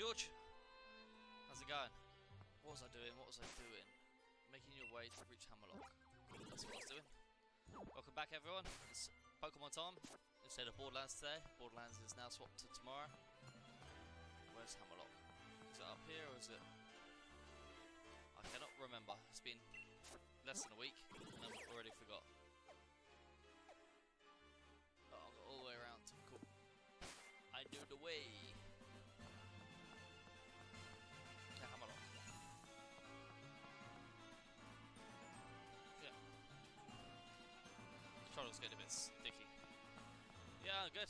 George. How's it going? What was I doing? What was I doing? Making your way to reach Hammerlocke. That's what I was doing. Welcome back, everyone. It's Pokemon time instead of Borderlands today. Borderlands is now swapped to tomorrow. Where's Hammerlocke? Is it up here or is it... I cannot remember. It's been less than a week and I've already forgot. Oh, I've got all the way around. Cool. I know the way. Controller's getting a bit sticky. Yeah, good.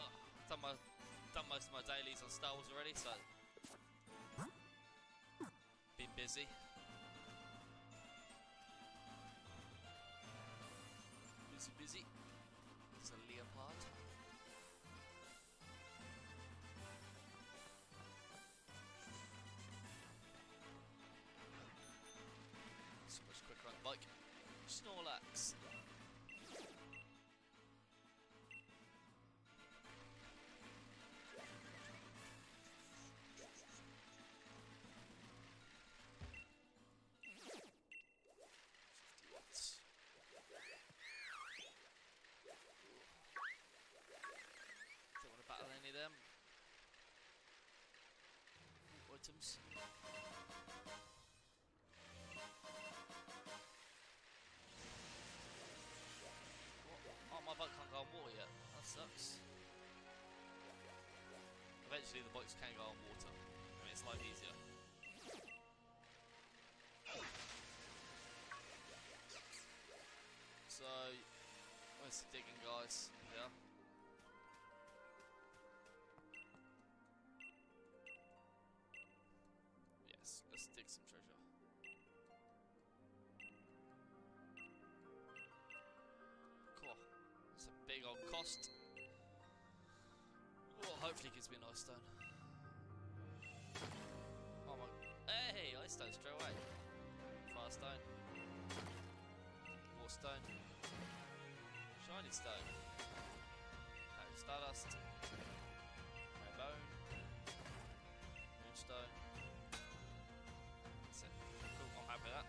Oh, done my done most of my dailies on Star Wars already, so been busy. Busy, busy. Sucks. Eventually, the bikes can go on water. I mean, it's life easier. So, the digging, guys? Yeah. Yes, let's dig some treasure. Cool. It's a big old cost. Hopefully gives me an ice stone. Oh my... Hey! Ice stone straight away. Fire stone. More stone. Shiny stone. No, stardust. No bone. Moonstone. That's it. Cool, I'm happy with that.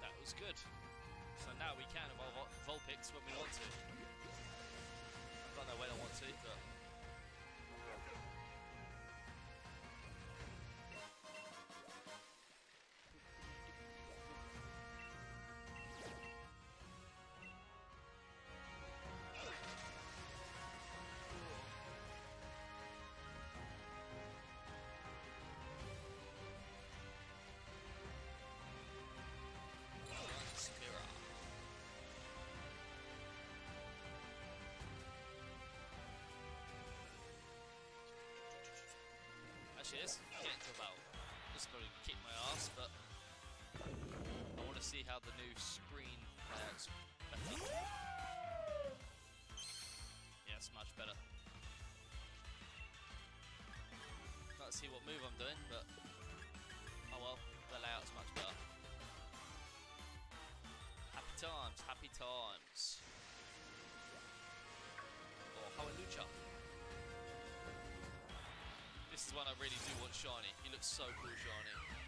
That was good. So now we can evolve Vulpix when we want to. Know when I want to, but... Let's get into about. This is going to kick my ass, but I want to see how the new screen layouts. Yeah, it's much better. Can't see what move I'm doing, but oh well, the layout's much better. Happy times, happy times. Or Hallelujah. This is the one I really do want shiny. He looks so cool shiny.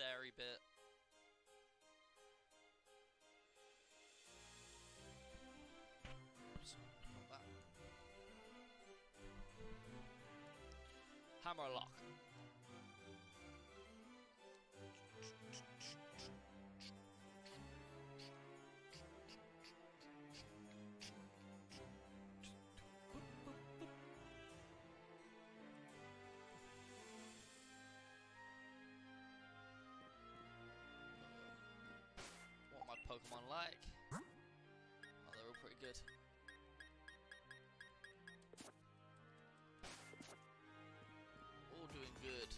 Fairy bit. Hammerlocke. Pokemon like? Oh, they're all pretty good. All doing good.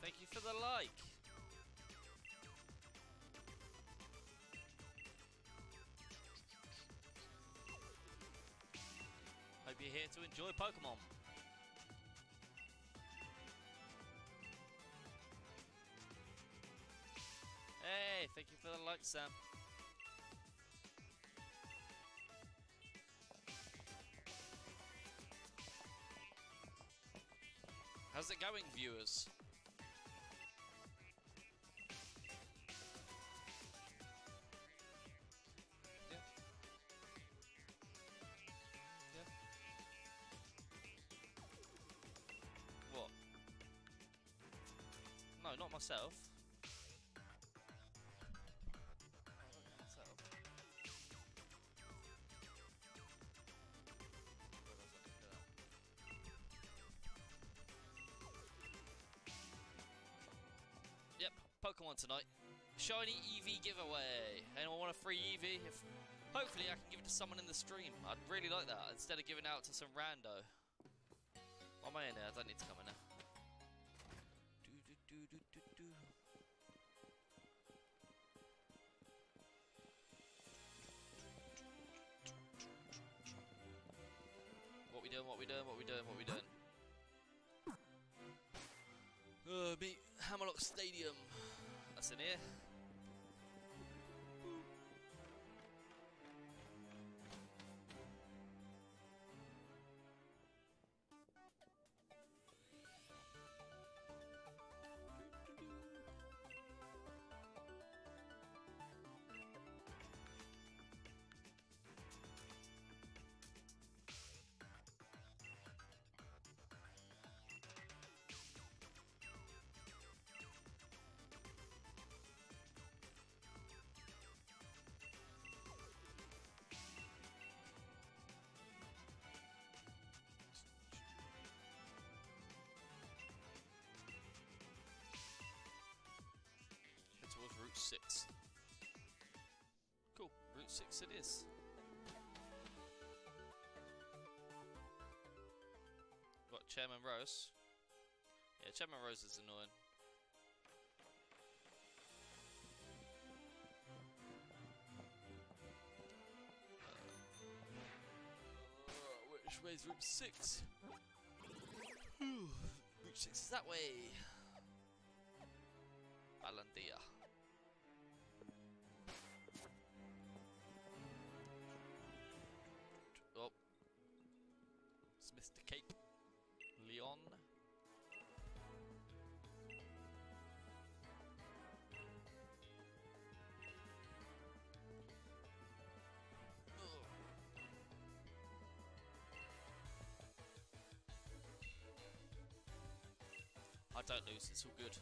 Thank you for the like. Hope you're here to enjoy Pokemon. How's it going, viewers? Yeah. Yeah. What? No, not myself. Tonight. Shiny Eevee giveaway. Anyone want a free Eevee? If hopefully I can give it to someone in the stream. I'd really like that instead of giving out to some rando. Am I in there? I don't need to come in there. Do, do, do, do, do. What we doing? What we doing? What we doing? What we doing? Uh, Hammerlocke Stadium. That's in 6. Cool, Route 6 it is. Got Chairman Rose. Yeah, Chairman Rose is annoying. Uh, which way's Route 6? Route 6 is that way. I don't lose, it's all good.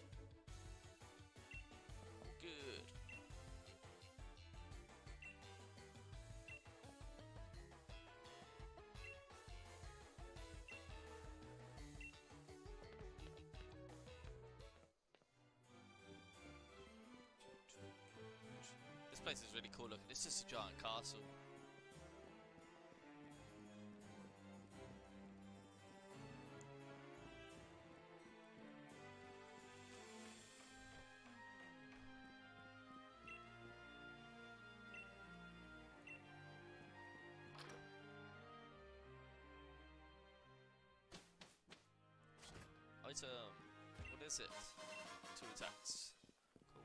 What is it? Two attacks. Cool.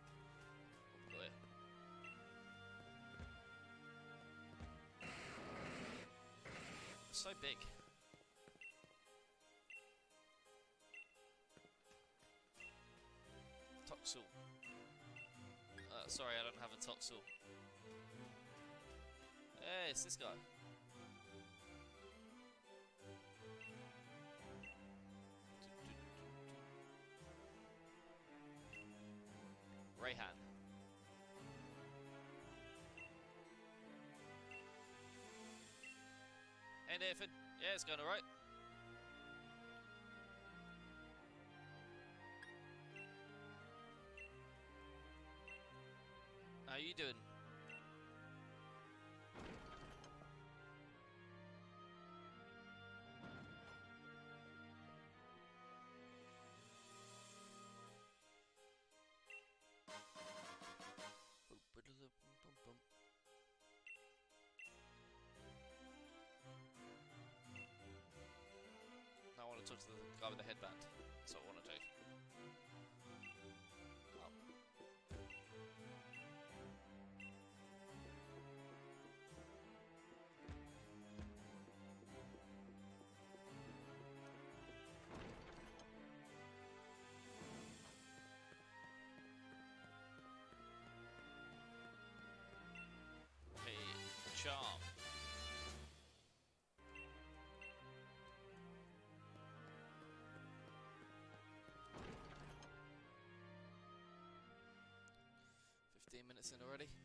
So big. Toxel. Uh, sorry, I don't have a Toxel. Hey, it's this guy. Hey Nathan. Yeah, it's going alright. How you doing? Now I want to talk to the guy with the headband. 15 minutes in already.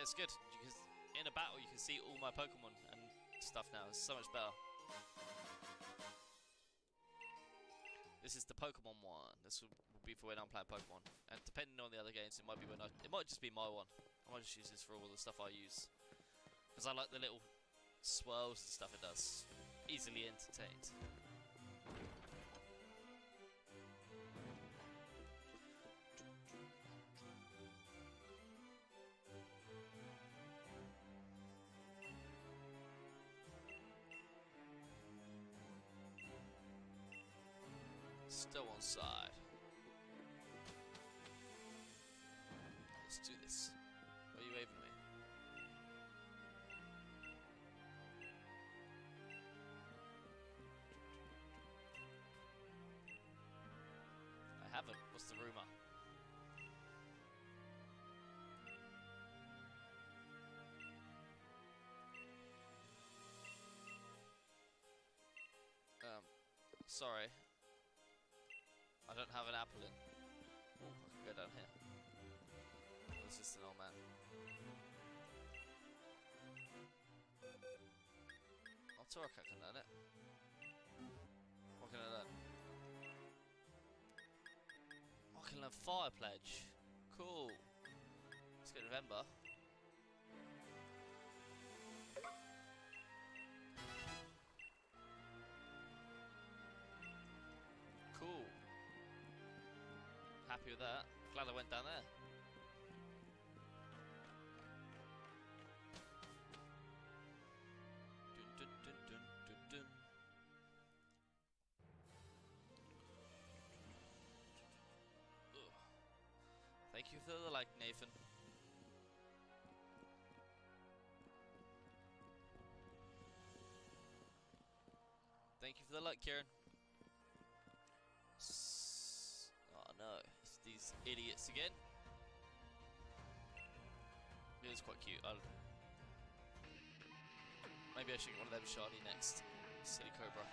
Yeah, it's good. Can, in a battle, you can see all my Pokemon and stuff now. It's so much better. This is the Pokemon one. This will will be for when I'm playing Pokemon. And depending on the other games, it might be when I. It might just be my one. I might just use this for all the stuff I use. Because I like the little swirls and stuff it does. Easily entertained. Sorry. I don't have an apple in. Ooh, I can go down here. It's just an old man. Oh, Torracat can learn it. What can I learn? I can learn Fire Pledge. Cool. Let's go November. Cool. Happy with that. Glad I went down there. Dun, dun, dun. Thank you for the like, Nathan. Thank you for the like, Kieran. Idiots again. It is quite cute. I'll Maybe I should get one of them shiny next. Silly Cobra.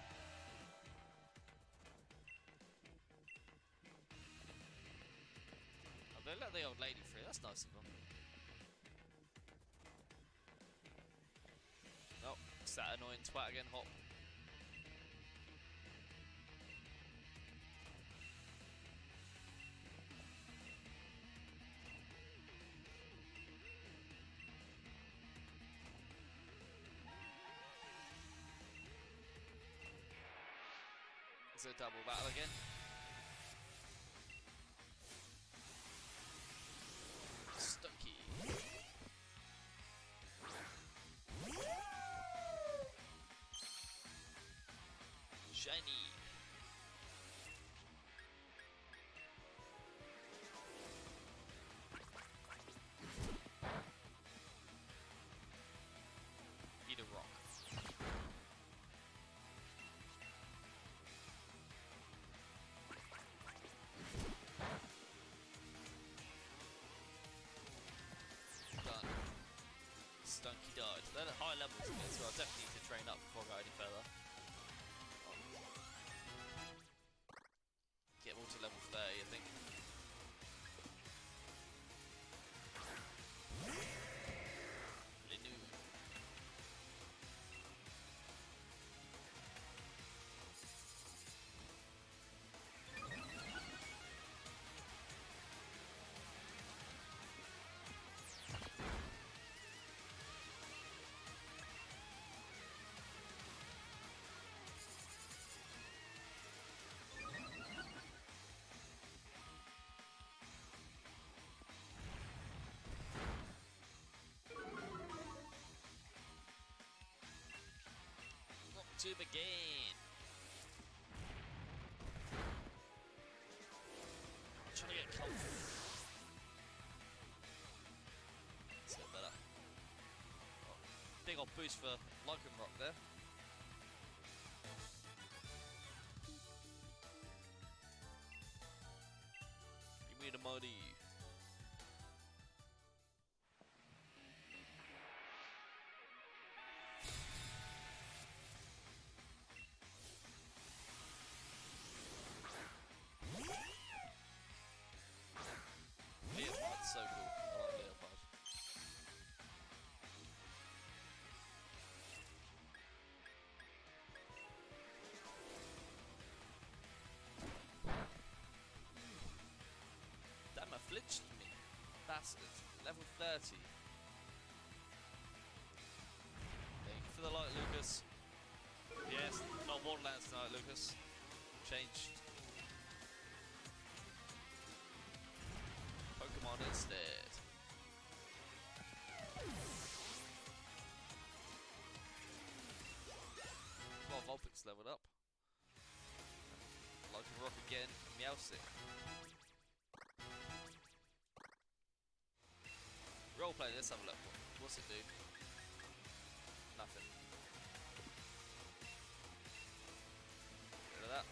I they let the old lady free. That's nice of them. Oh, it's that annoying twat again, Hop. It's a double battle again. Stunky died. They're at high levels so I definitely need to train up before I any further. To. I'm trying to get better. Oh, big old boost for Lycanroc there. Flinched me. Bastard. Level 30. Thank you for the light, Lucas. Yes, not Borderlands tonight, Lucas. Changed. Pokemon instead. Well, Vulpix leveled up. A rock again, Meowstic. Let's have a look. What's it do? Nothing. Get rid of that.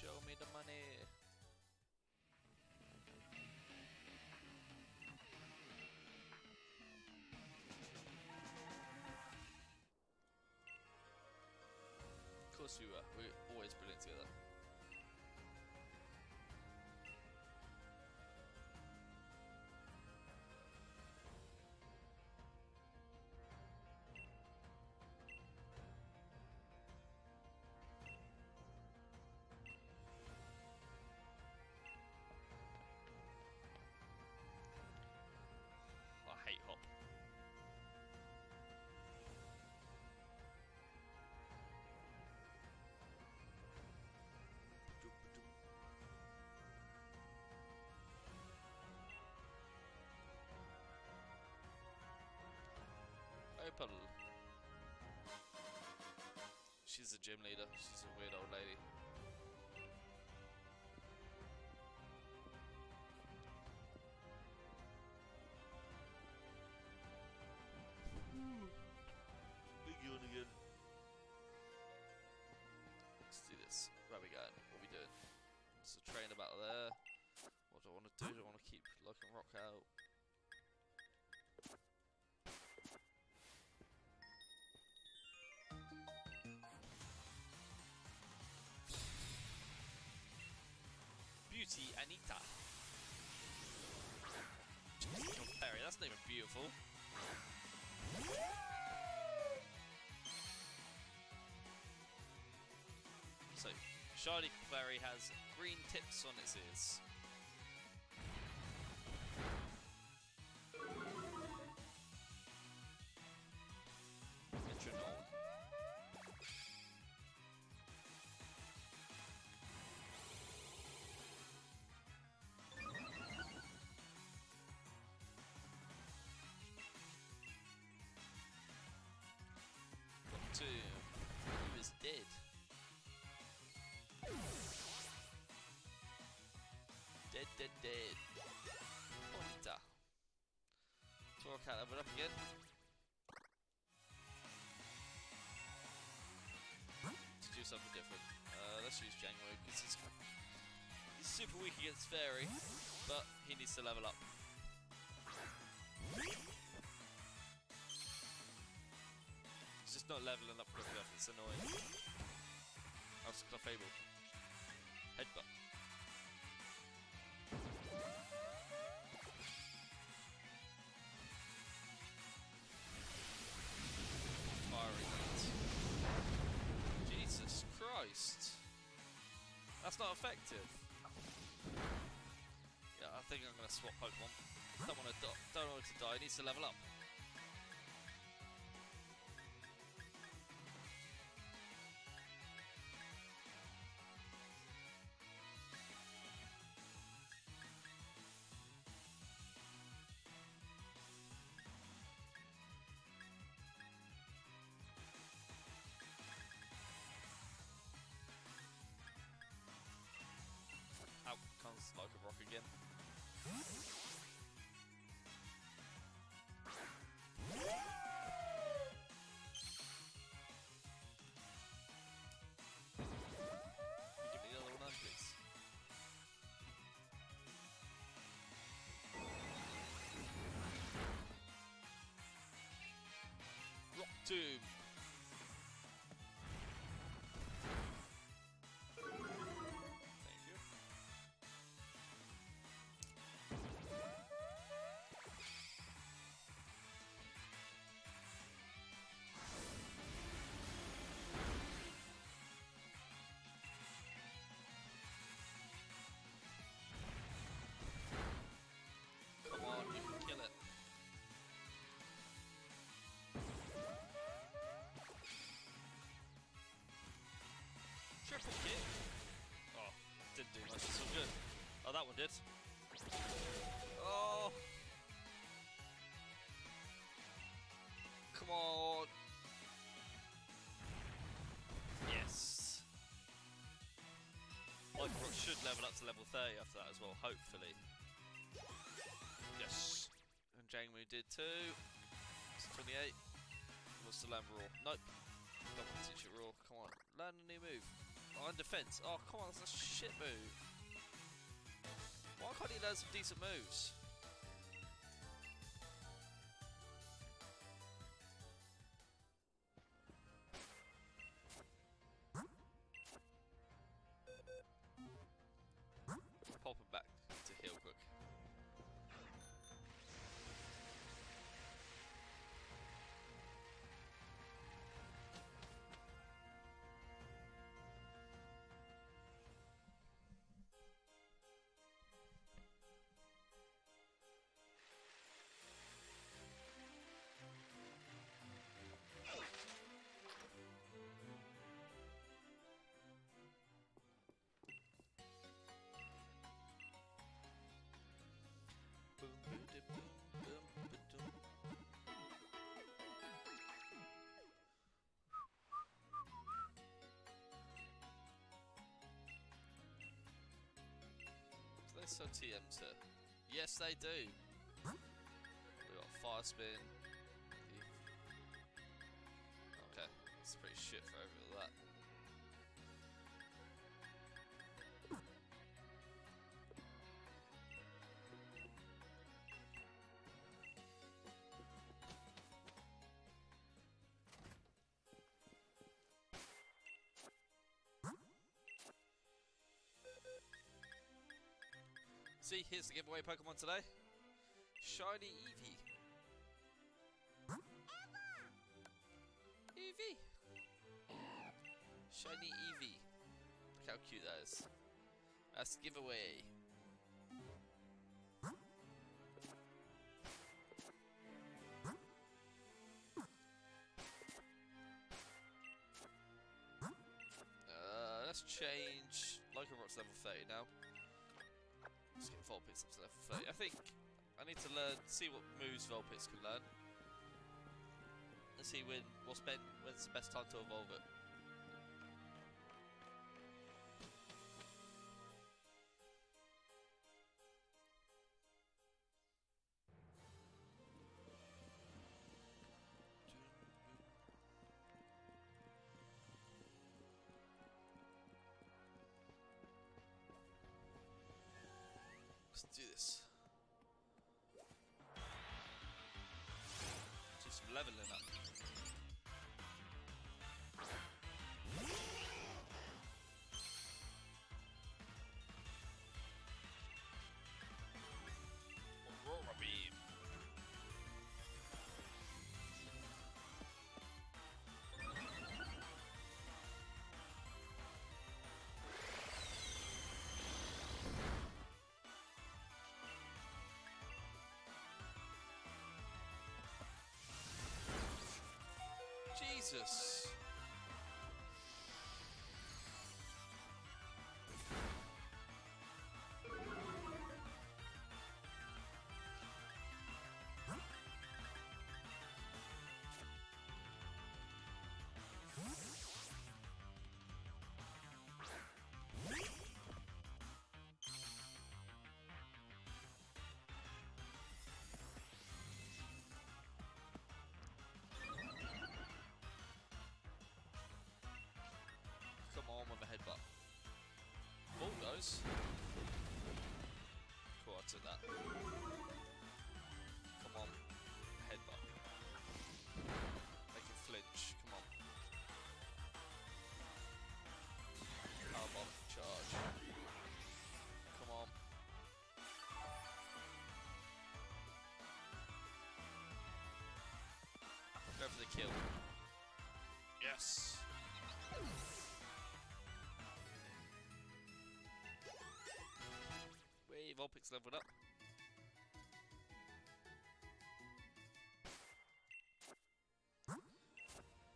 Show me the money. Of course we were. We're Opal. She's a gym leader. She's a weird old lady. Hmm. Big yawn again. Let's do this. Where are we going? What are we doing? There's a train about there. What do I want to do? Do I want to keep Lycanroc out? Beauty Anita. That's not even beautiful. So, Shiny Berry has green tips on its ears. Two. Who is dead? Dead, dead, dead. Bonita. Torracat leveled up again. Let's do something different. Uh, let's use Jango because he's, he's super weak against Fairy, but he needs to level up. Just not leveling up quick enough, it's annoying. How's Clefable? Headbutt. Firing. Jesus Christ. That's not effective. Yeah, I think I'm gonna swap Pokemon. Don't want to don't want to die. It needs to level up. Rock Triple kick. Oh, didn't do much. Good. Oh, that one did. Oh. Come on. Yes. Lycanroc should level up to level 30 after that as well, hopefully. Yes. And Jangmo-o did too. It's 28. Wants the learn Raw. Nope. Don't want to teach it Raw. Come on. Learn a new move. And defense. Oh, come on. That's a shit move. Why can't he learn some decent moves? TMs here? Yes, they do. We got fire spin. See, here's the giveaway Pokemon today. Shiny Eevee. Eevee. Shiny Eevee. Look how cute that is. That's the giveaway. Uh, let's change Lycanroc's level 30 now. Vulpix up to level 30. I think I need to learn, see what moves Vulpix can learn. And see when, what's been, when's the best time to evolve it. Do this. Jesus. Ball. Cool, I took that. Come on. Headbutt. Make him flinch. Come on. Power bomb. Charge. Come on. Go for the kill. Yes. Vulpix leveled up.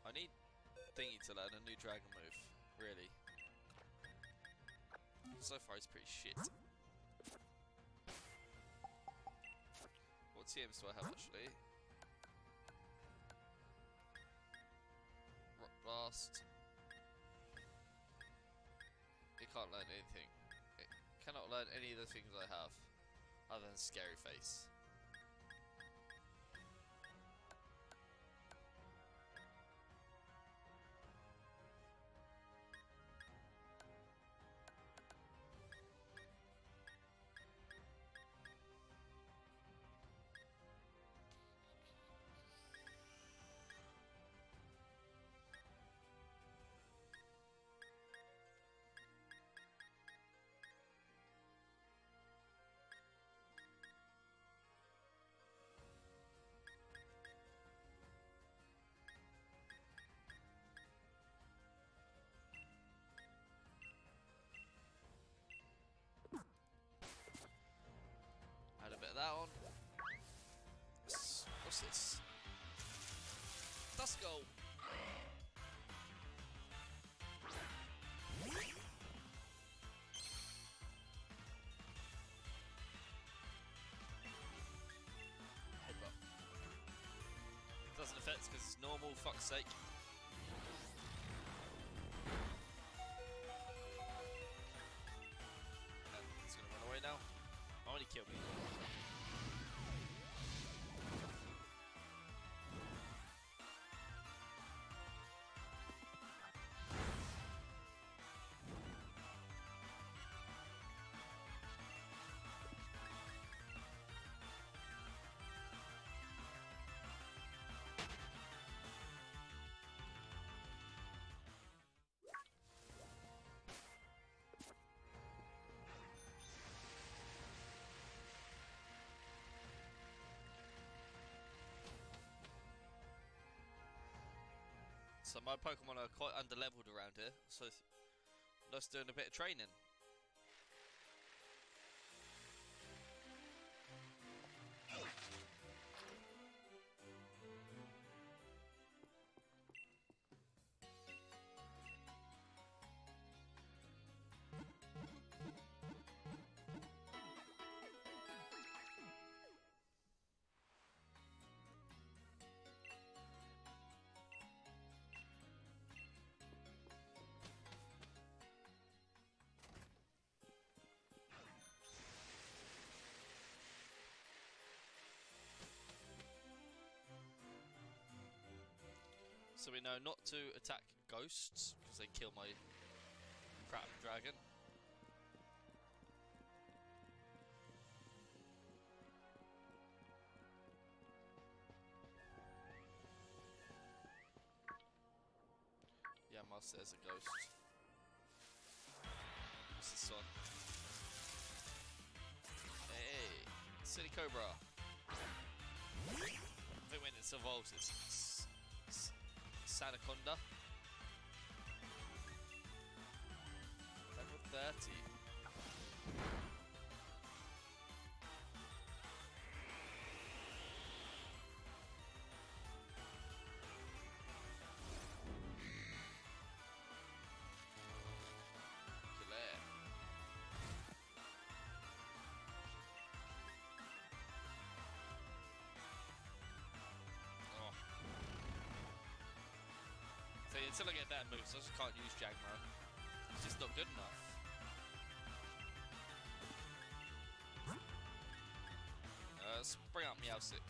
I need Thingy to learn a new dragon move, really. So far he's pretty shit. What TMs do I have actually? Any of the things I have, other than Scary Face. That on. What's, this? Doesn't affect because it's normal, fuck's sake. So my Pokemon are quite underleveled around here, so let's doing a bit of training. So we know not to attack ghosts because they kill my crap dragon. Yeah, Must there's a ghost. What's this one? Hey, Silicobra. I think when it's evolved, it's, Sandaconda. Level 30. Until I get better moves, I just can't use Jangmo. It's just not good enough. Uh, let's bring out Meowstic.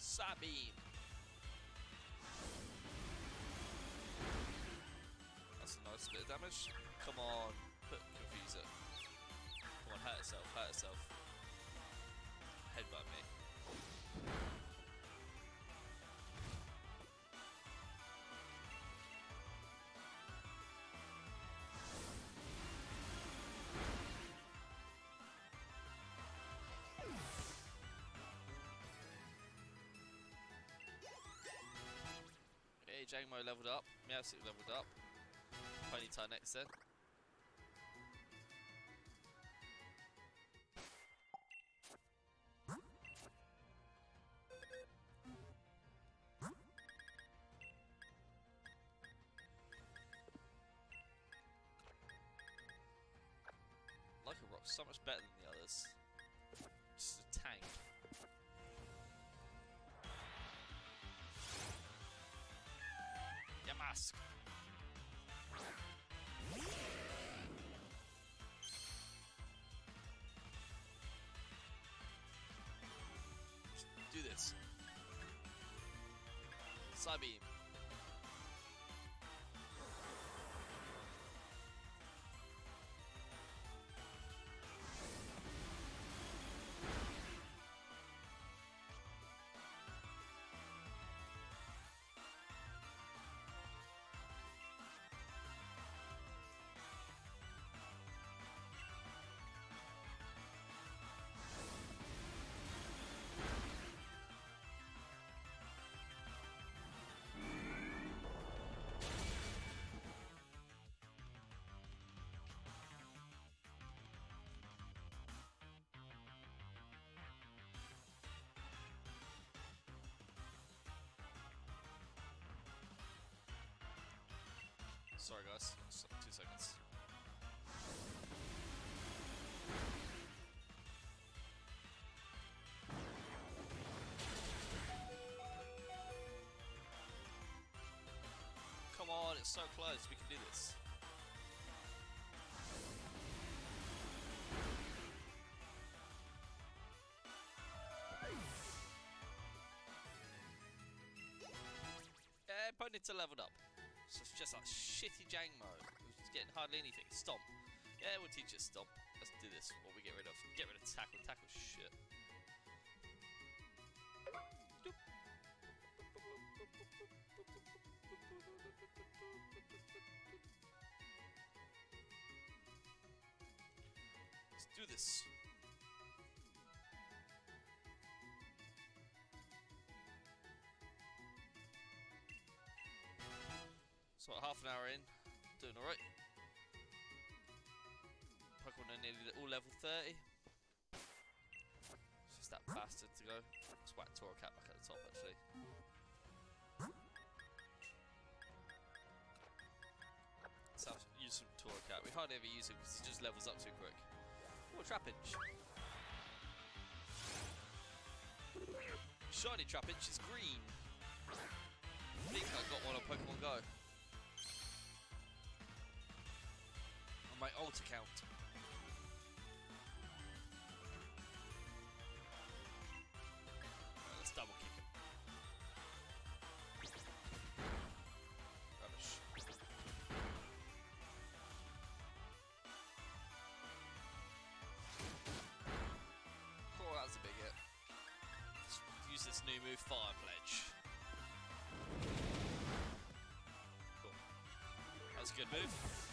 Psybeam. Nice bit of damage. Come on, put Confuser. Come on, hurt herself, hurt herself. Headbutt me. Hey, Jangmo leveled up. Meowstic leveled up. Ponyta next Psybeam. Sorry guys, S- two seconds. Come on, it's so close, we can do this. Yeah, Ponyta leveled up shitty Jangmo, who's getting hardly anything. Stomp. Yeah, we'll teach it Stomp. Let's do this. What we get rid of? Get rid of Tackle. Tackle shit. Let's do this. So half an hour in, doing alright. Pokemon are nearly all level 30. It's just that bastard to go. Let's whack Torracat back at the top actually. So I'll use some Torracat. We hardly ever use him because he just levels up too quick. Oh, Trapinch. Shiny Trapinch is green. I think I got one on Pokemon Go. On my alt account. Right, let's double kick him. Rubbish. Oh, cool, that's a big hit. Let's use this new move, Fire Pledge. Cool. That was a good move.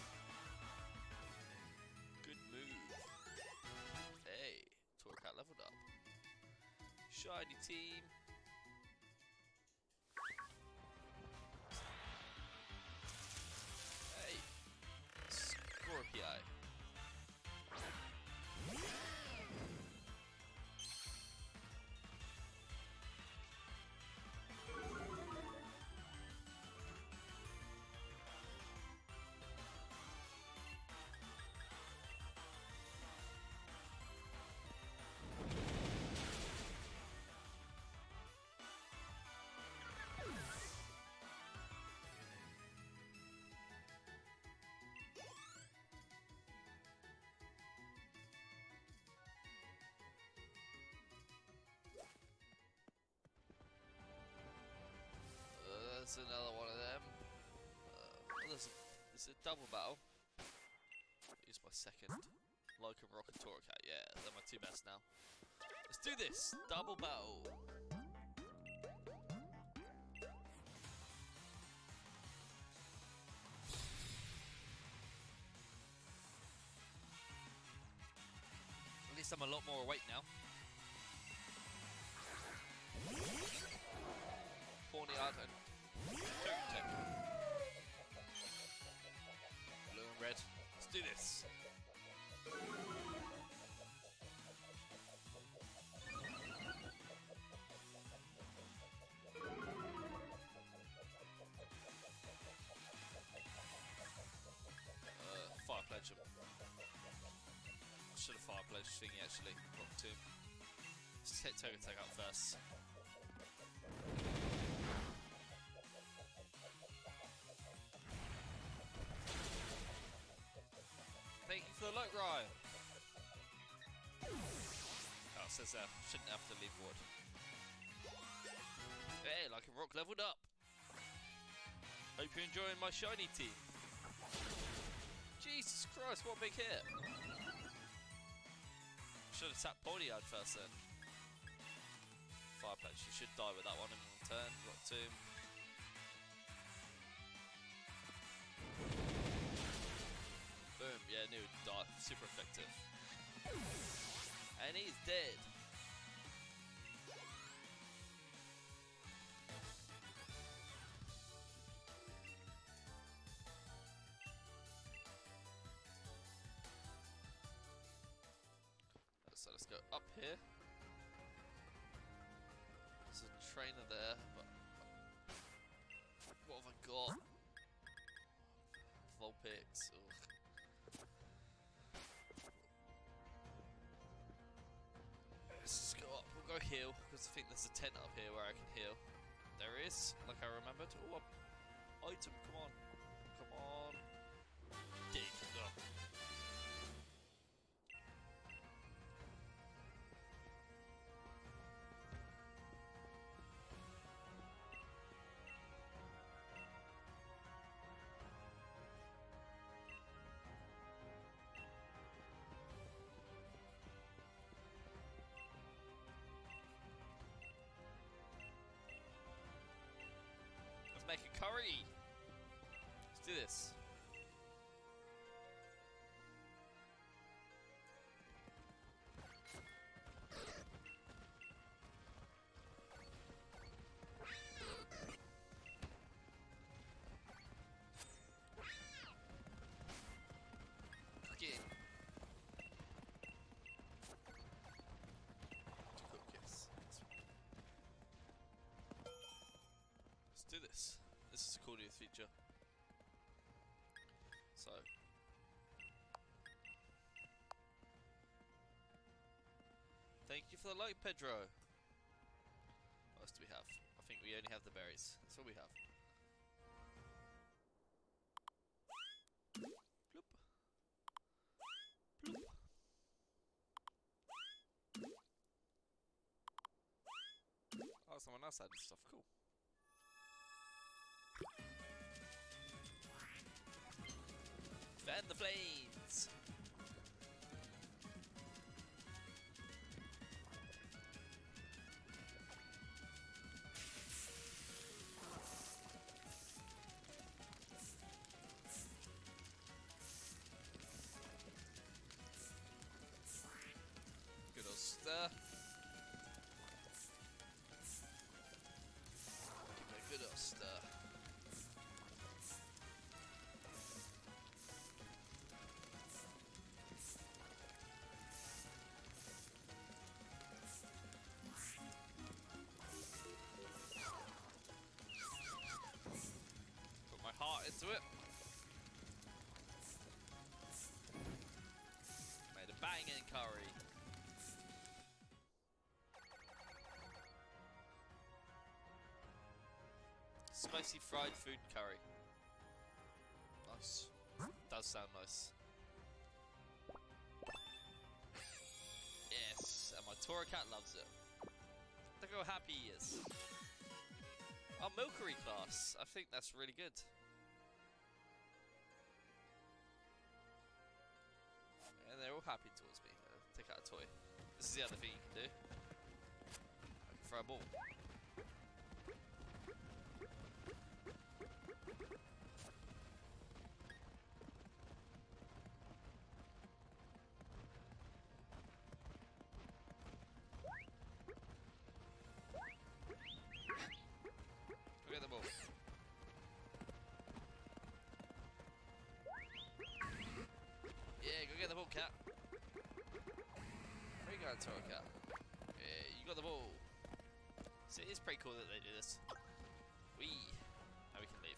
Shiny There's another one of them. Uh, well, there's a, double battle. Use my second. Lycanroc and Torracat. Yeah, they're my two best now. Let's do this. Double battle. At least I'm a lot more awake I should have fire pledged thingy actually. Rock tomb. Let's hit Togetic out first. Thank you for the luck, Ryan. Oh, says there. Shouldn't have to leave wood. Hey, Lycanroc leveled up. Hope you're enjoying my shiny team. Jesus Christ, what a big hit. Should have tapped Ponyta first then. Fire Pledge, you should die with that one in one turn. Rock Tomb. Boom, yeah, new die. Super effective. And he's dead. So let's go up here. There's a trainer there, but what have I got? Vulpix. Ugh. Let's just go up. We'll go heal because I think there's a tent up here where I can heal. There is, like I remembered. Oh, item. Come on, Curry! Let's do this. do this. This is a cool new feature. So. Thank you for the like, Pedro. What else do we have? I think we only have the berries. That's all we have. Bloop. Bloop. Oh, someone else this stuff. Cool. Fan the flames! Good old stir. It. Made a banging curry. Spicy fried food curry. Nice. Does sound nice. Yes, and my Torracat loves it. Look how happy he is. Our Milcery class. I think that's really good. Is the other thing you can do. I can throw a ball. Going, Toro Cat? Yeah, you got the ball. So it is pretty cool that they do this. We. Now we can leave.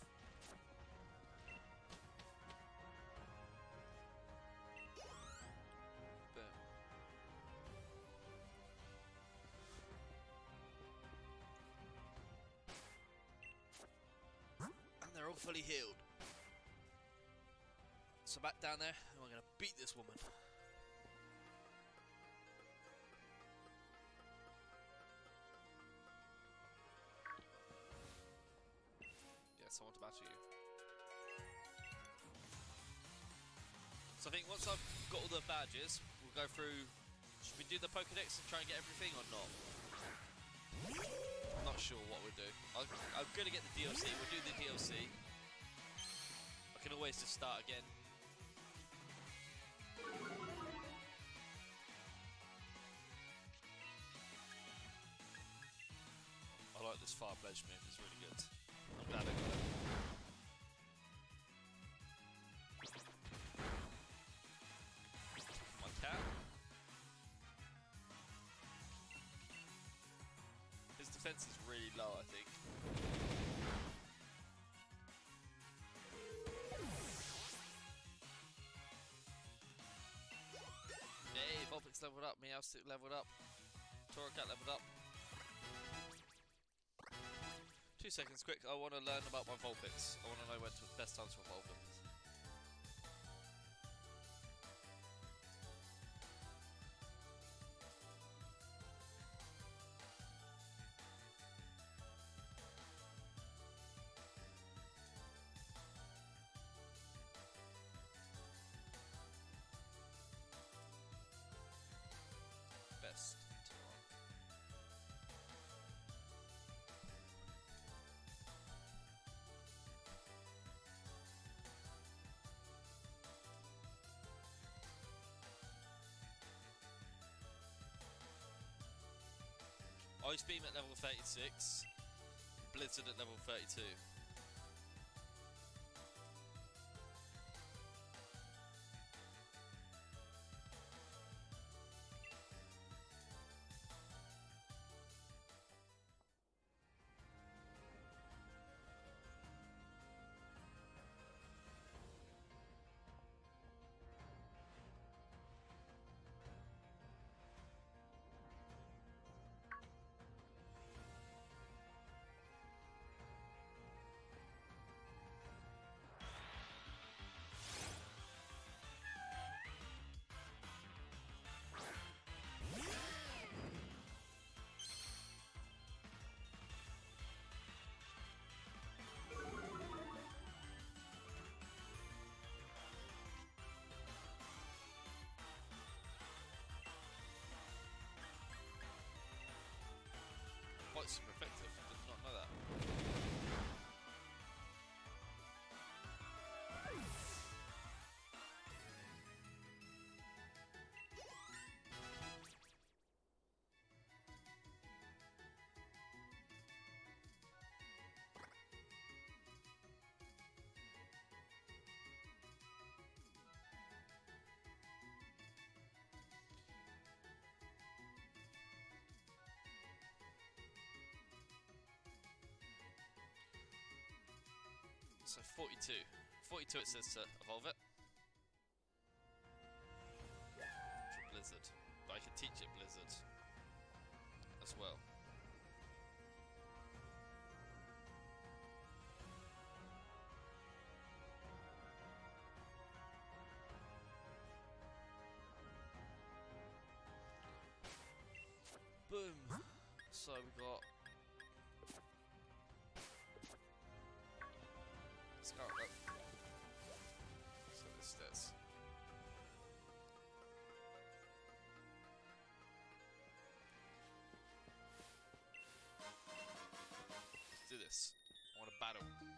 Boom. And they're all fully healed. So back down there, and we're gonna beat this woman. All the badges, we'll go through. Should we do the Pokedex and try and get everything or not? I'm not sure what we'll do. I'm, I'm gonna get the DLC. We'll do the DLC. I can always just start again. I like this fire pledge move, it's really good. I'm glad I got it. His defense is really low, I think. Hey, Vulpix leveled up, Meowstic leveled up, Torracat leveled up. Two seconds, quick. I want to learn about my Vulpix. I want to know when to best times for Vulpix. Best Ice Beam at level 36, Blizzard at level 32. was perfected. So 42. 42 it says to evolve it. For Blizzard. But I can teach it Blizzard as well. Boom. So we got. This. I want a battle.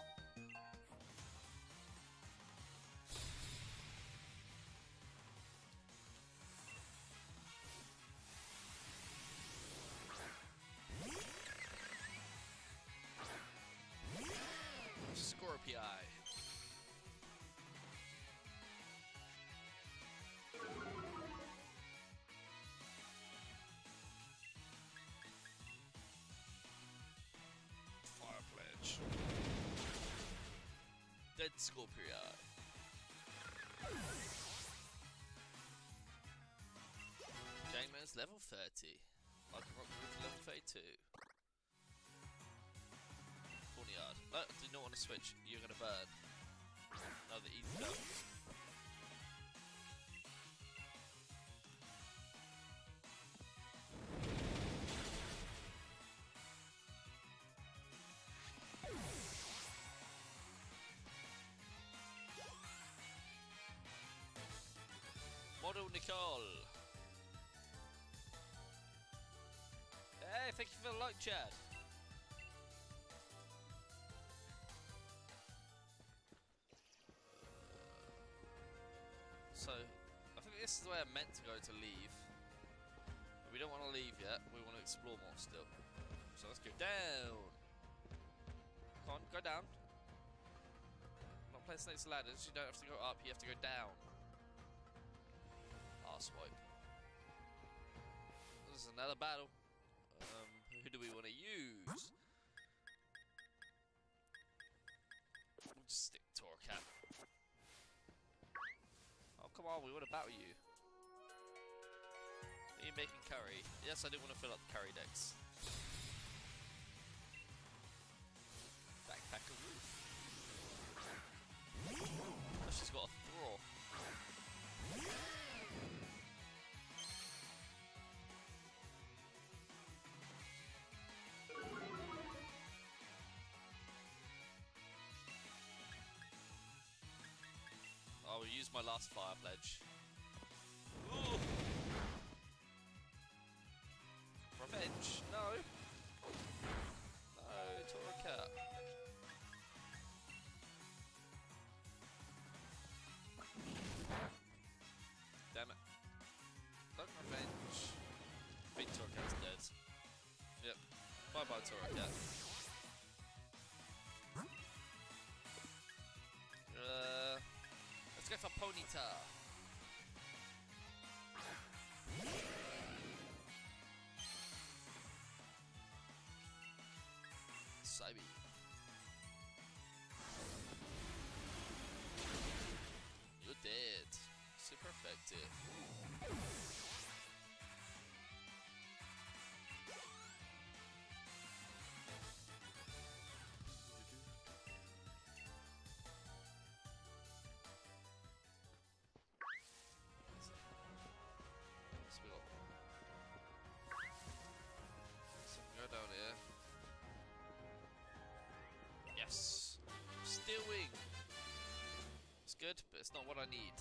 Dead Scorpii. Jameis level 30. Like Rock Roof level 32. Cornyard. Oh, no, do not want to switch. You're gonna burn. No, the Nicole. Hey, thank you for the like, Chad. So, I think this is the way I'm meant to go to leave. But we don't want to leave yet. We want to explore more still. So let's go down. Come on, go down. I'm not playing Snakes Ladders. You don't have to go up. You have to go down. R swipe. This is another battle. Um, who do we want to use? We'll just stick Torcat. Oh, come on, we want to battle you. Are you making curry? Yes, I do want to fill up the curry decks. Backpacker roof. Oh, she's got use my last fire pledge. Ooh. Revenge? No. No, Toraka. Damn it. Don't revenge. I think Torcat's dead. Yep. Bye bye, Torcat. Uh, for Ponyta. Good, but it's not what I need.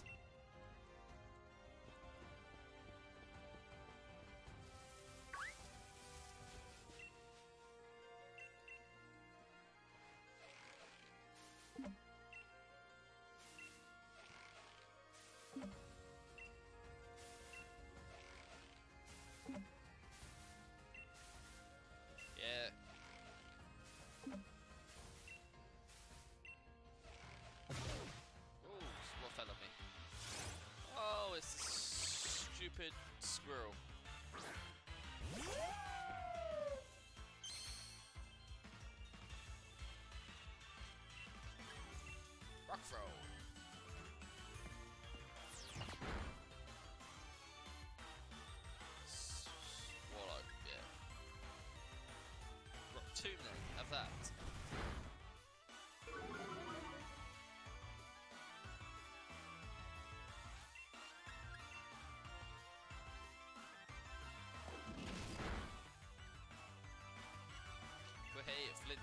stupid squirrel.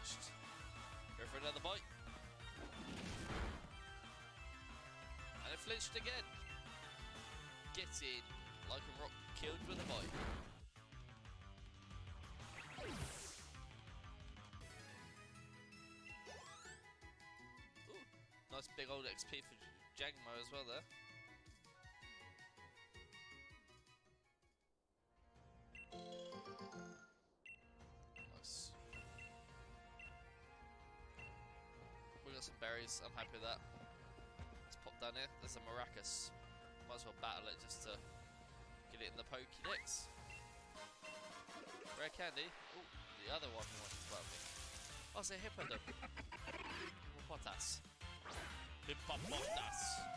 Hey. Go for another bite. And it flinched again. Get in. Lycanroc killed with a bite. Ooh, nice big old XP for J- Jangmo as well there. Berries. I'm happy with that. Let's pop down here. There's a Maractus. Might as well battle it just to get it in the Pokédex. Rare candy. Oh, the other one wants to me. Oh, it's a Hippowdon. Hippopotas. Hippopotas.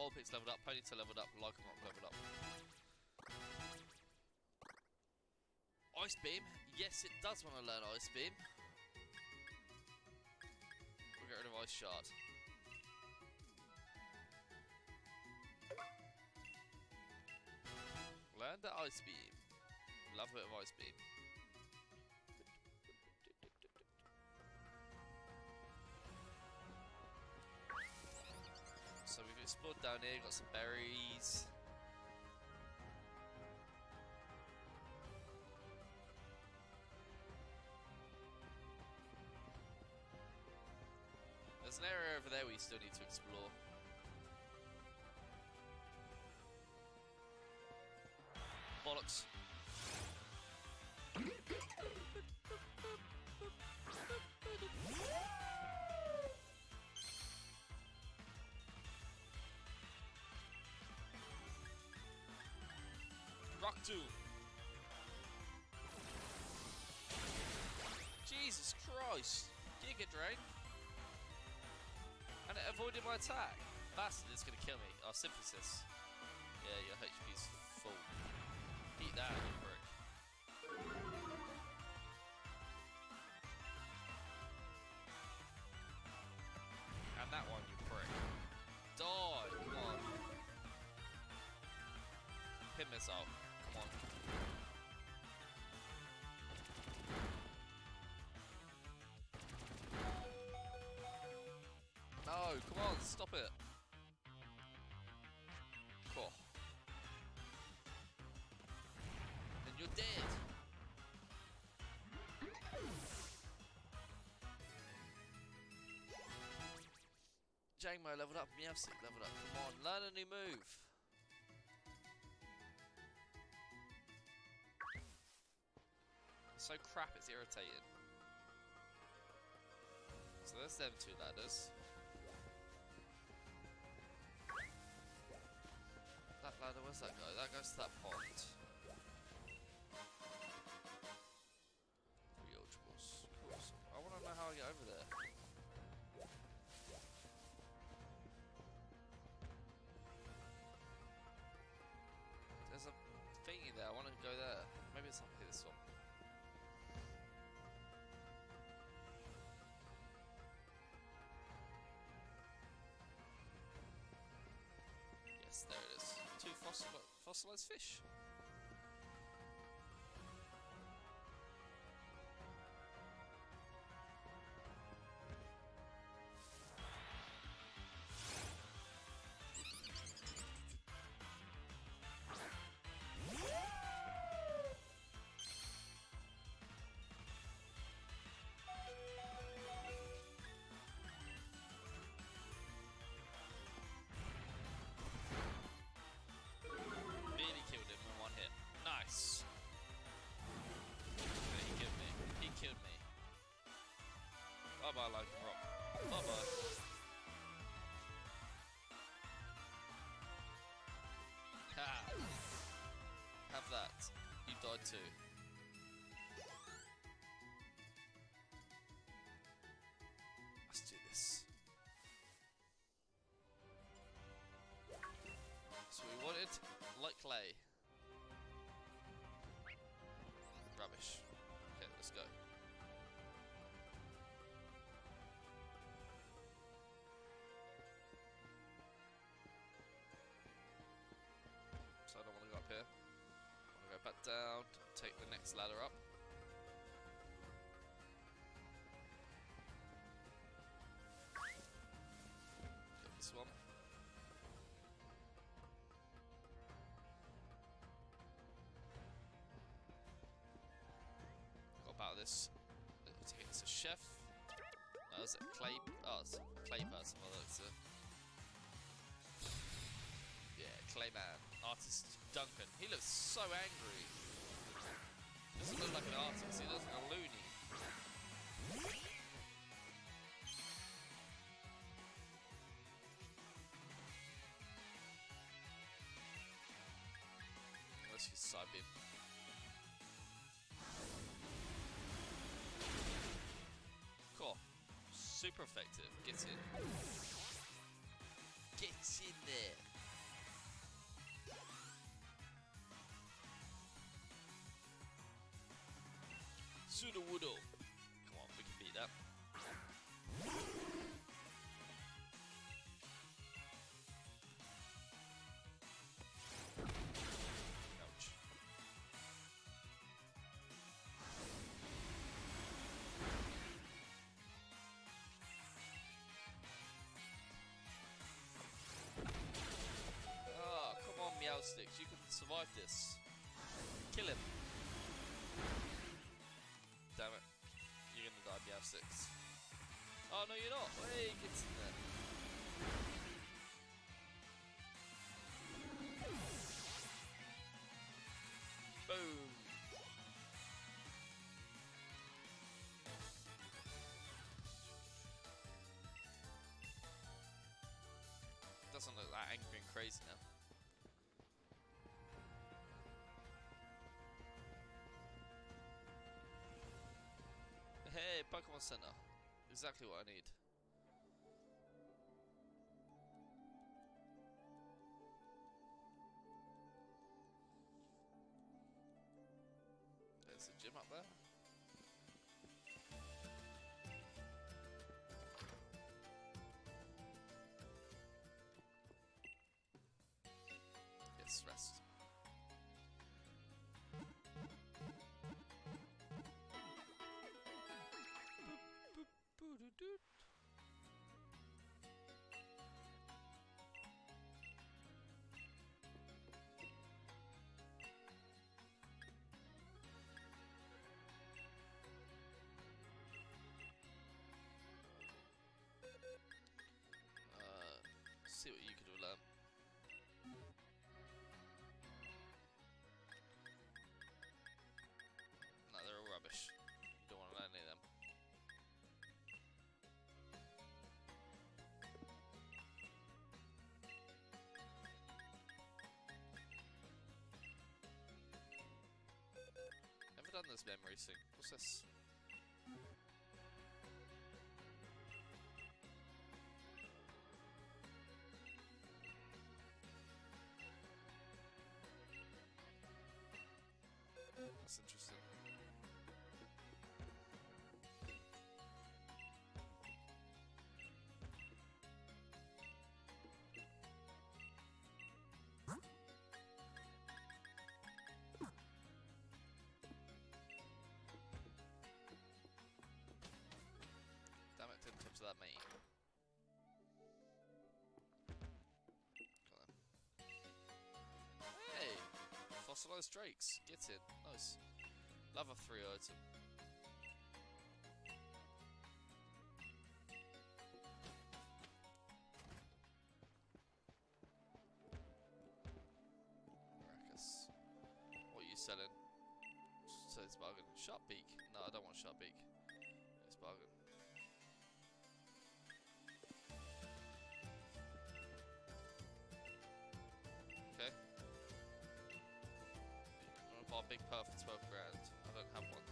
Vulpix leveled up, Ponyta leveled up, Lycanroc leveled up. Ice Beam. Yes, it does want to learn Ice Beam. We'll get rid of Ice Shard. Got some berries. There's an area over there we still need to explore. Bollocks. Jesus Christ. Giga Drain. And it avoided my attack. Bastard is gonna kill me. Oh, Synthesis. Yeah, your HP's full. Eat that, stop it. Cool. And you're dead. Jangmo leveled up, Meowstic leveled up. Come on, learn a new move. It's so crap, it's irritating. So there's them two ladders. just that pond. Three ultimates. I want to know how I get over there. There's a thingy there. I want to go there. Maybe it's not this one. There it is. Two fossil fossilized fish. Rock. Bye bye. Ha! Have that. You died too. Back down, take the next ladder up. Get this one. Got about this. It's a chef. Oh, is it clay? Oh, it's clay person. Well, that's it. Yeah, Clayman. Artist Duncan. He looks so angry. Doesn't look like an artist. He looks like a loony. Let's use Psybeam. Cool. Super effective. Get in. Get in there. Survive this. Kill him. Damn it. You're gonna die, Meowsticks. Oh, no, you're not. Hey, gets in there. Boom. Doesn't look that angry and crazy now. Pokemon Center. Exactly what I need. See what you could have learned. No, they're all rubbish. Don't want to learn any of them. Never done this memory thing. What's this? Fossilized drakes. Get in. Nice. Love a three item. Big pearl for 12 grand. I don't have one,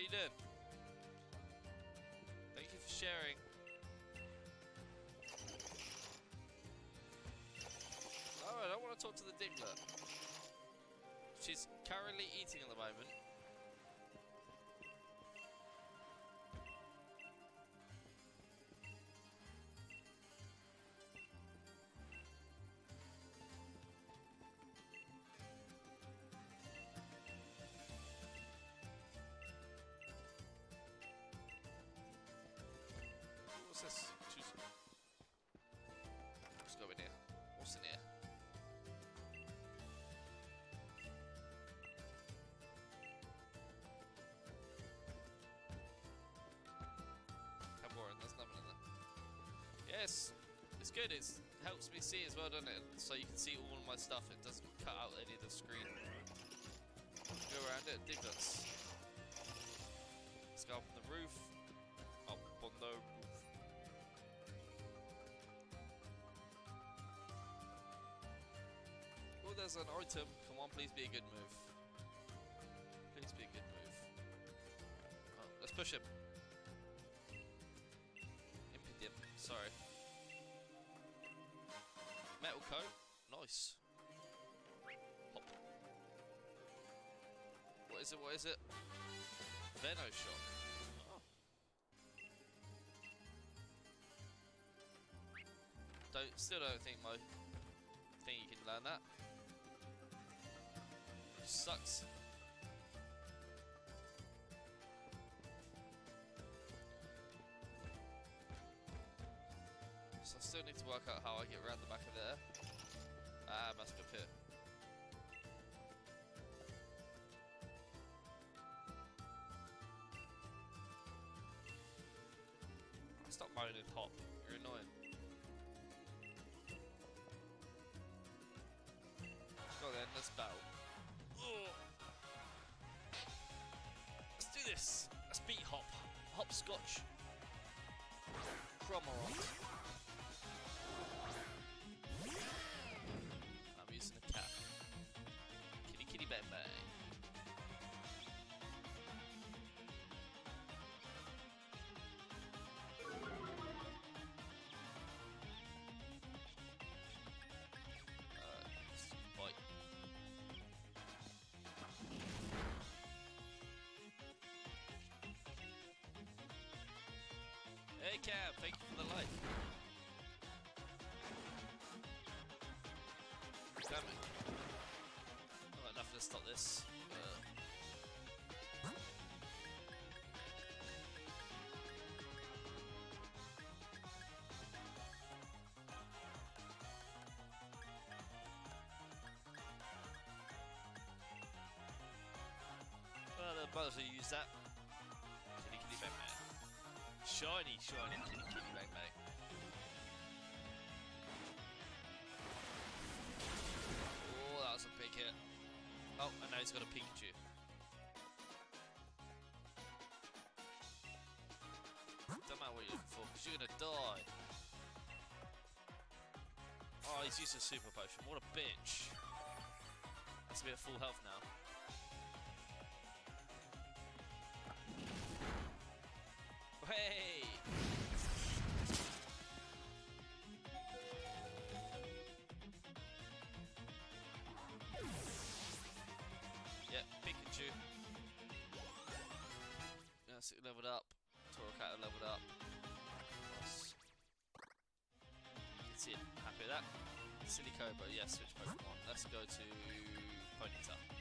you doing? Thank you for sharing. Oh, I don't want to talk to the Diglett. She's currently eating at the moment. It's good. It helps me see as well, doesn't it? So you can see all of my stuff. It doesn't cut out any of the screen. Go around it, dig us. Let's go up on the roof. Up on the roof. Oh, there's an item. Come on, please be a good move. Please be a good move. Oh, let's push him. Still don't think Mo. Think you can learn that. Sucks. So I still need to work out how I get around the back of there. Ah, must be a pit. Stop moaning, Hop. Hey Cam, thank you for the like. Damn it. Not enough to stop this. Uh, well, the might as use that. Shiny, shiny kitty bang bang. Oh, that was a big hit. Oh, and now he's got a Pikachu. Don't matter what you're looking for, because you're gonna die. Oh, he's used a super potion. What a bitch. Has to be at full health now. way! Yep, Pikachu. Yes, it leveled up. Torracat leveled up. Yes. That's it. Happy with that. Silicobra, yes, yeah, switch Pokemon. Let's go to Ponyta.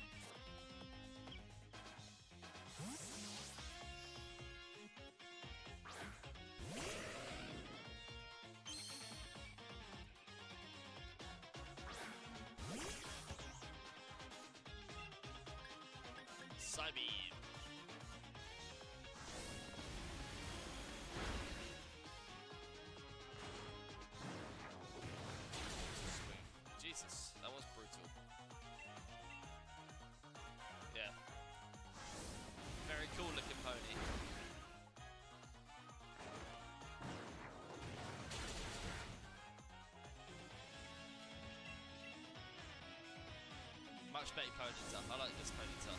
Much better ponyta. I like this ponyta.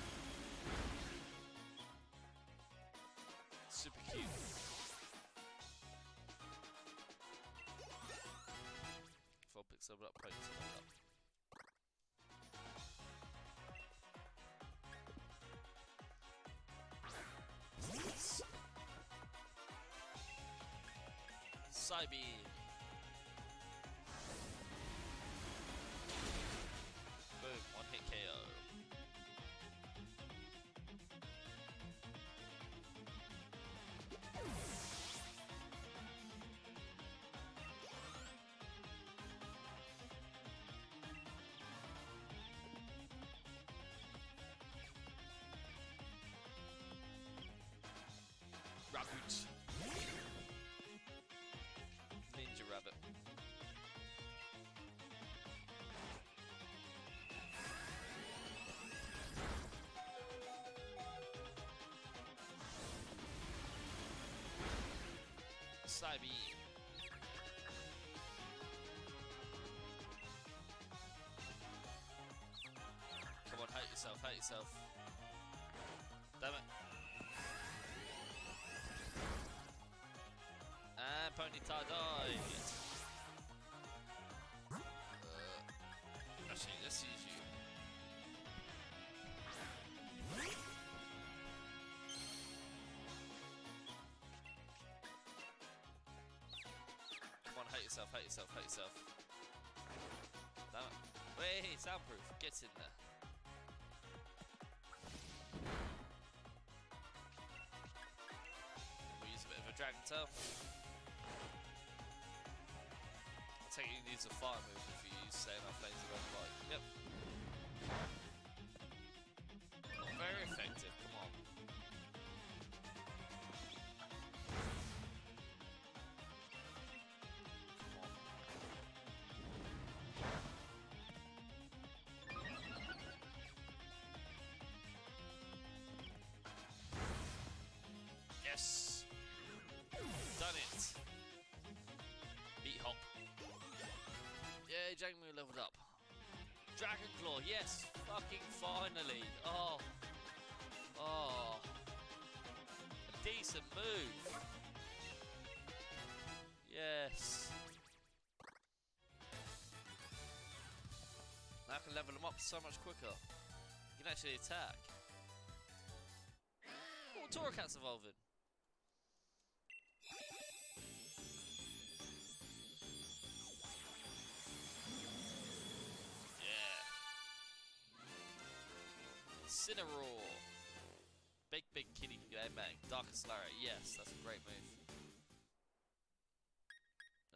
Super cute. Picks level up, ponyta level up. Psybeam. Psybeam. Come on, hate yourself, hate yourself. Damn it. And Ponyta died. Yourself, hate yourself. Wait, soundproof, get in there. We'll use a bit of a dragon tail. I take he needs a fire move if you use staying our flames of light. Yep. Yes! Done it! Beat Hop. Yay, Jangmo leveled up. Dragon Claw, yes! Fucking finally! Oh! Oh! A decent move! Yes! Now I can level them up so much quicker. You can actually attack. Oh, Torracat's evolving. Incineroar. Big, big kitty bang bang. Darkest Lariat. Yes, that's a great move.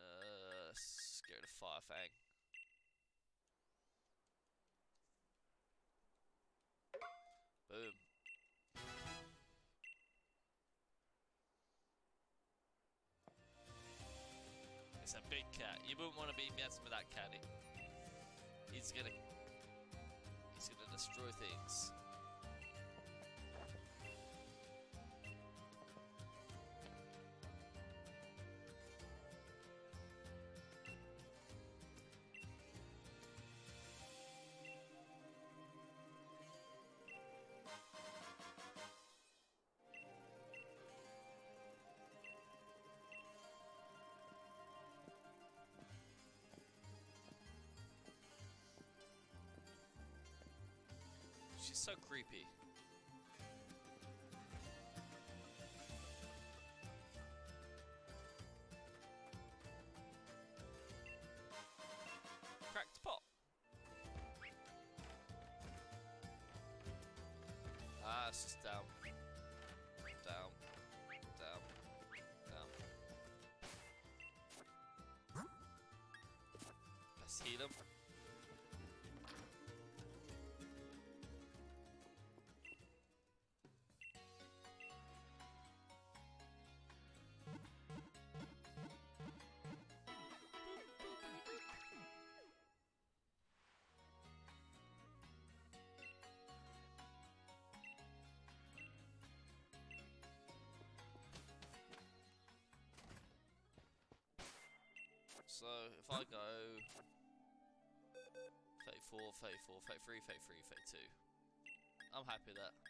Uh, scared of Fire Fang. Boom. It's a big cat. You wouldn't want to be messing with that cat. He's gonna He's gonna destroy things. She's so creepy. So if I go 34, 34, 33, 33, 32, I'm happy with that.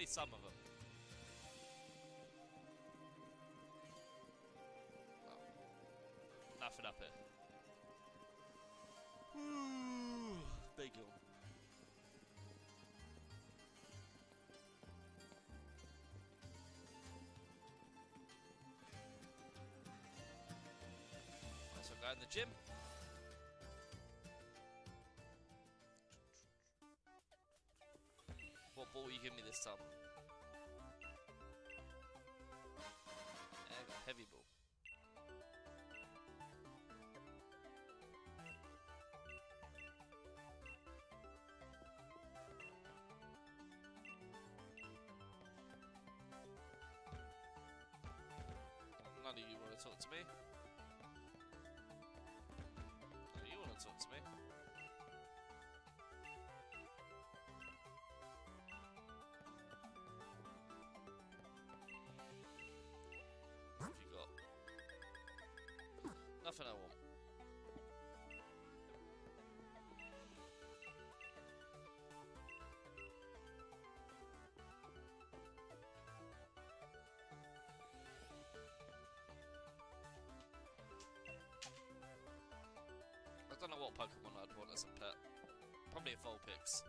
Only some of them. Nothing up here. Big yawn. Also go in the gym. What you give me this time? Heavy ball. None of you want to talk to me. None of you want to talk to me. Don't know what Pokemon I'd want as a pet. Probably a Vulpix.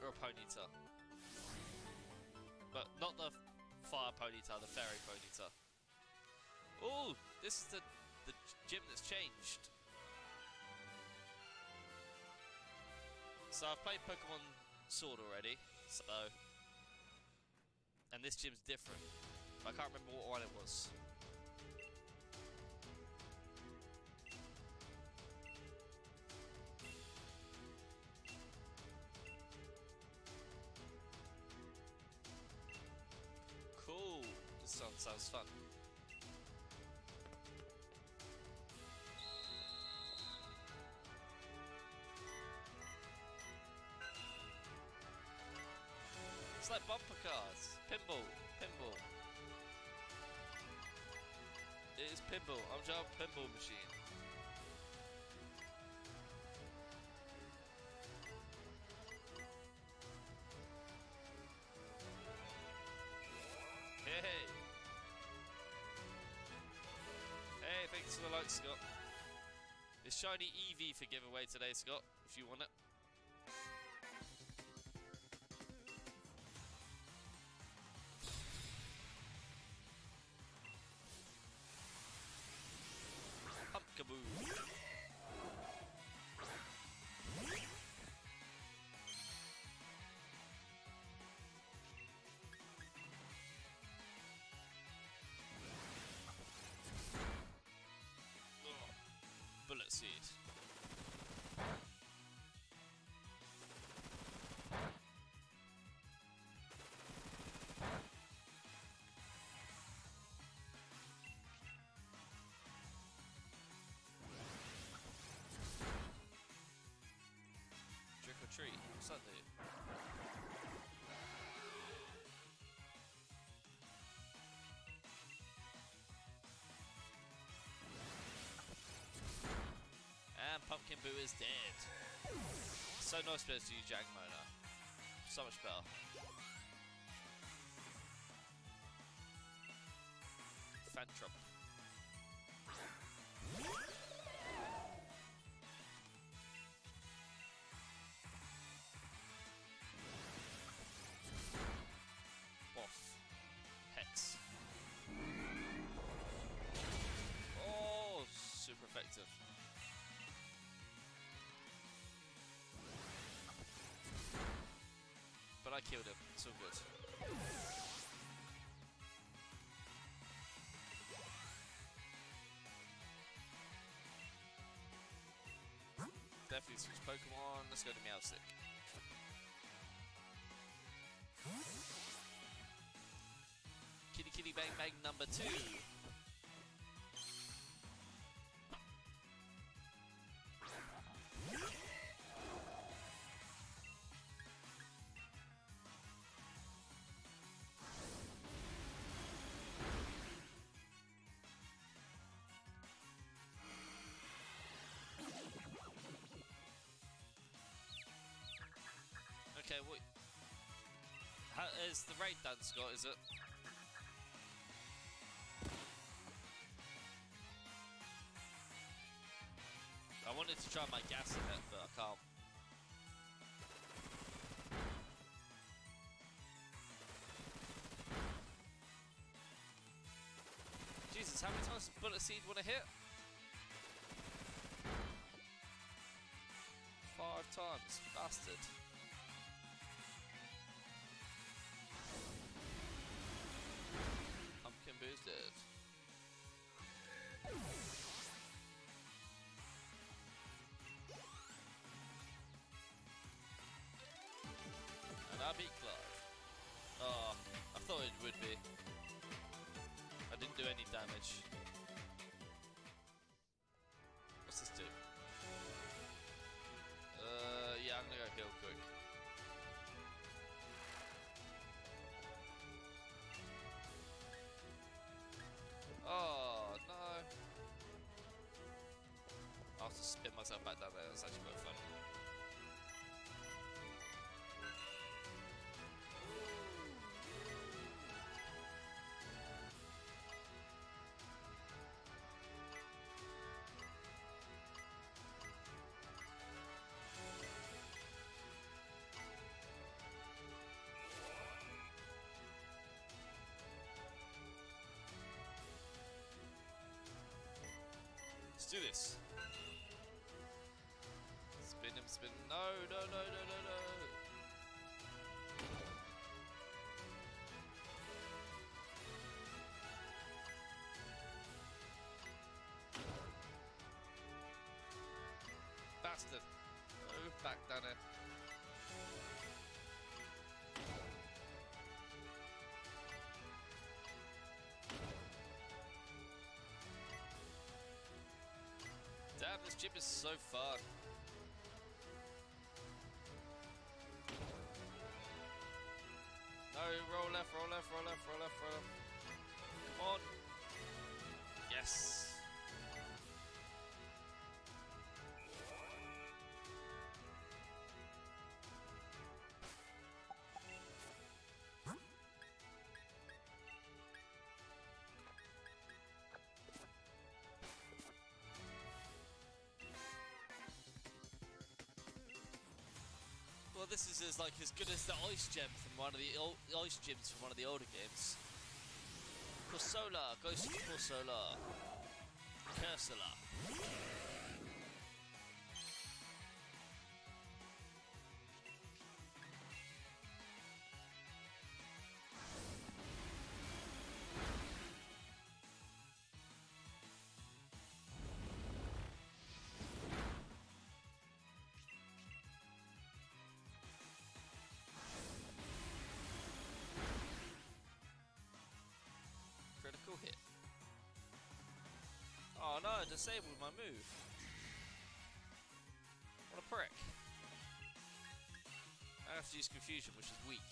Or a Ponyta. But not the fire Ponyta, the fairy Ponyta. Oh, this is the, the gym that's changed. So I've played Pokemon Sword already, so... And this gym's different. I can't remember what one it was. This sounds, sounds fun. It's like bumper cars. Pinball. Pinball. It is pinball. I'm Joe Pinball Machine. Shiny EV for giveaway today, Scott, if you want it. Retreat. What's that do? And Pumpkaboo is dead. So nice to use Jangmona. So much better. Killed him. It's all good. Definitely switch Pokemon. Let's go to Meowstic. Kitty Kitty Bang Bang number two. Okay, what? How is the raid done, Scott? Is it? I wanted to try my gas in it, but I can't. Jesus, how many times does Bullet Seed want to hit? Five times, bastard. Do any damage. Do this. Spin him, spin. No, no, no, no, no, no. Bastard. Move back down it. This chip is so far. No, roll left, roll left, roll left, roll left, roll left. Come on. Yes. Well, this is as like as good as the ice gem from one of the old ice gems from one of the older games. Corsola, Ghost Corsola, Cursola. Critical hit. Oh no, I disabled my move. What a prick. I have to use confusion, which is weak.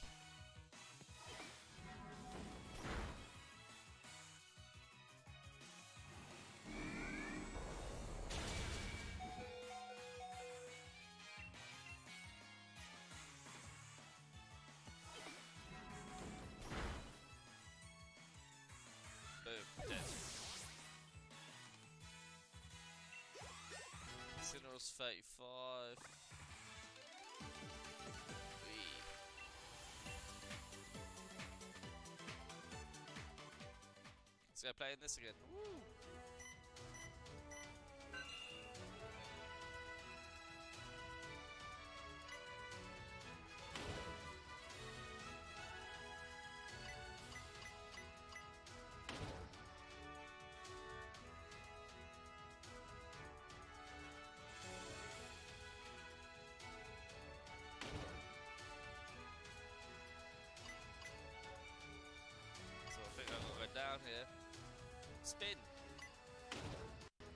35. Wee. Let's go playing this again. Woo. Down here. Spin.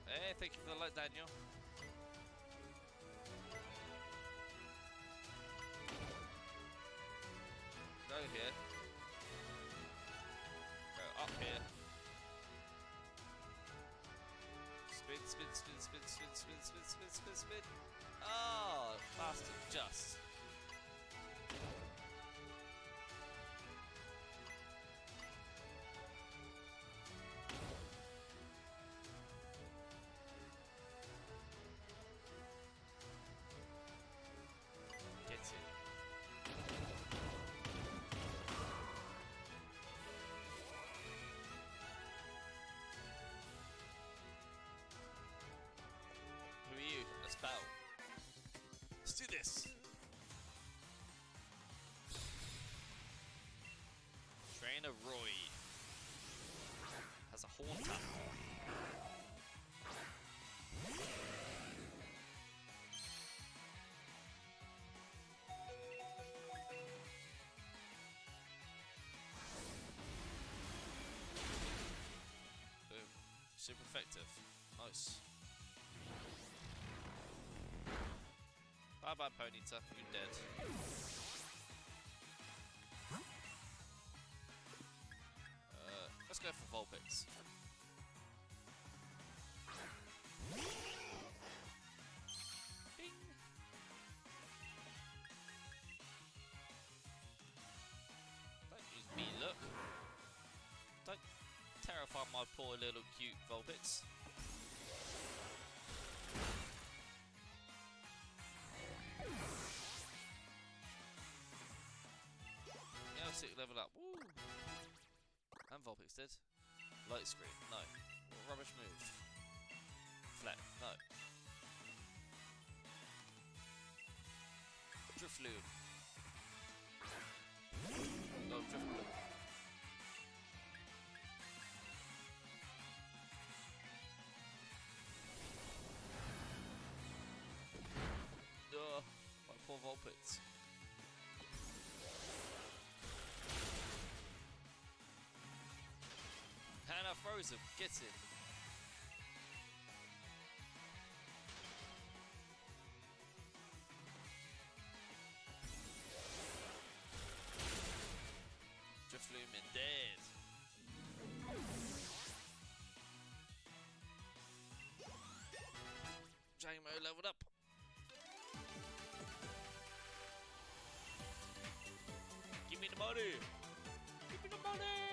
Hey, thank you for the light, Daniel. Go here. Go up here. Spin, spin, spin, spin, spin, spin, spin, spin, spin, spin. Ah, oh, bastard, just. Do this. Trainer Roy has a haunter. Super effective. Nice. Bye, Ponyta. You're dead. Uh, let's go for Vulpix. Bing. Don't use me, look. Don't terrify my poor little cute Vulpix. Level up. Woo! And Vulpix did. Light screen, no. Rubbish move? Flat, no. Drifloon. No, Drifloon. Ugh, my poor Vulpix. Clears him, gets it. Jeffrey Mendez. Jangmo leveled up. Give me the money! Give me the money!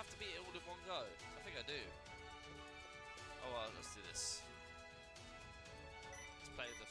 I have to beat it all in one go? I think I do. Oh well, let's do this. Let's play the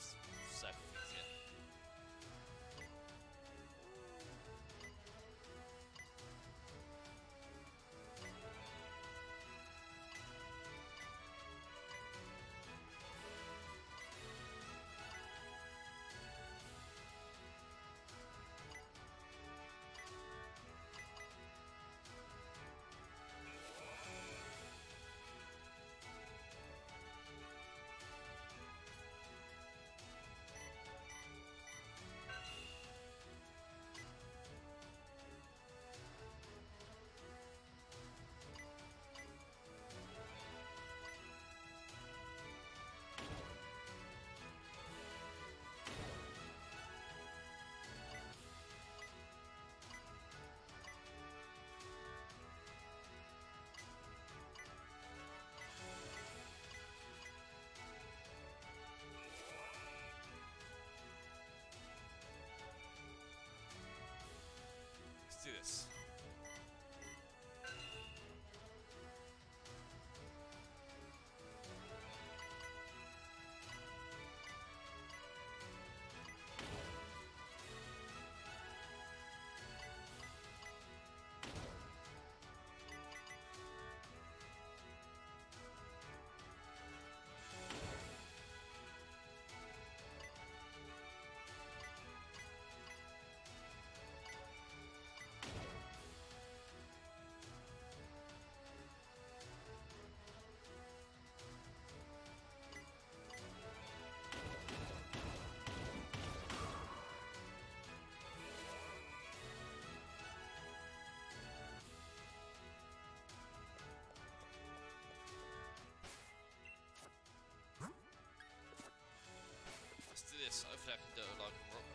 It's hopefully I can do a der Lage Rock.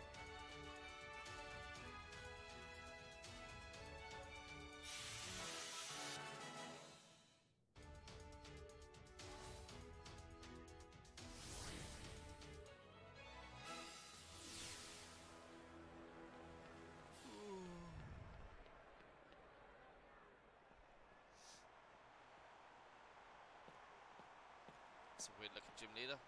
It's a weird looking gym leader.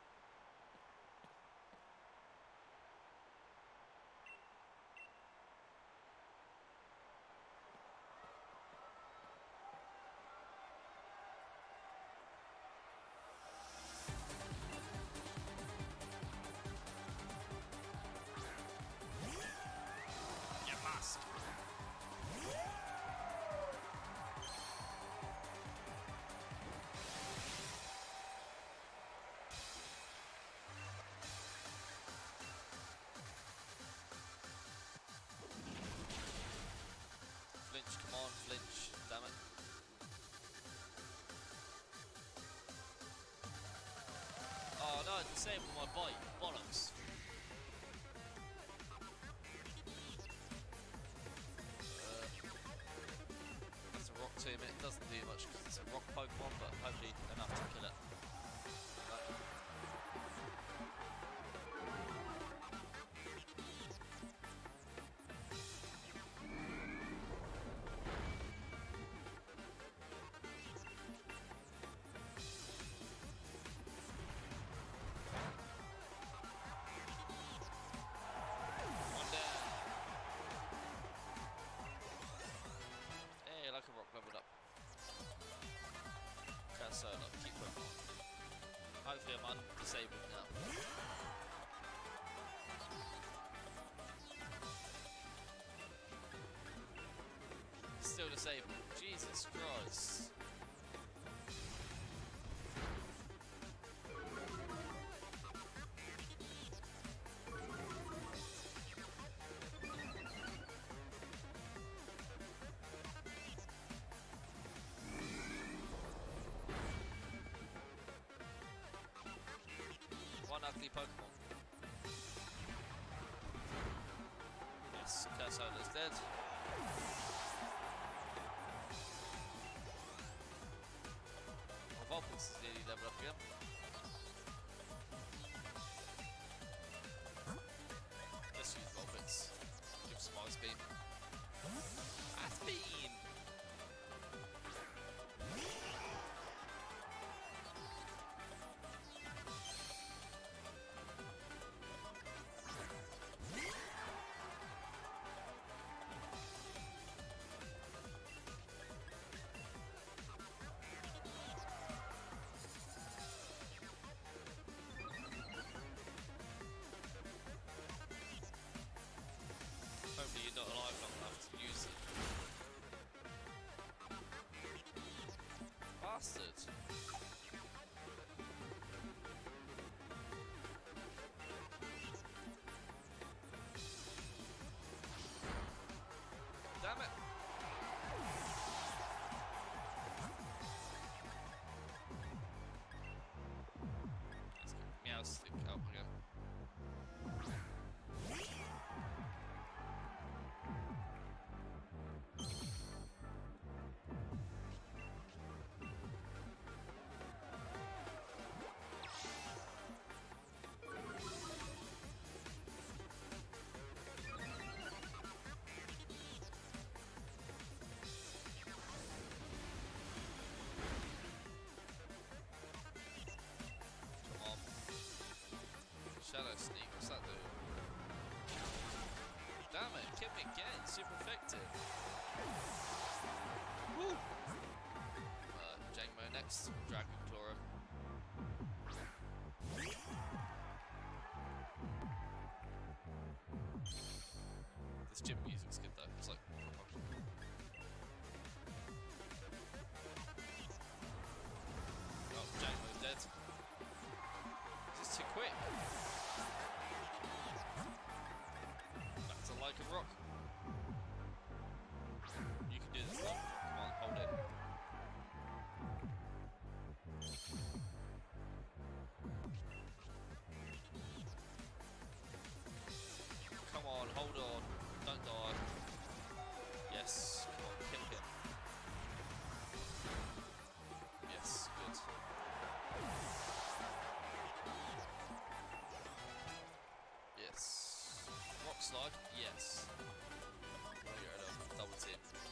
On, flinch, damn it. Oh no, my bite, bollocks. Keep uh, Pokemon. Hopefully I'm undisabled now. Still disabled. Jesus Christ. Ugly Pokemon. Yes, Cursola's dead. Well, Vulpix is nearly leveled up again. Bastard! Shadow Sneak, what's that do? Damn it, hit me again, super effective. Woo! Uh, Jangmo next, Dragon Claw. This gym music's good though, it's like Oh, Jangmo's dead. This too quick. A rock. You can do this long. Come on, hold it. Come on, hold on. Don't die. Yes. Double tip.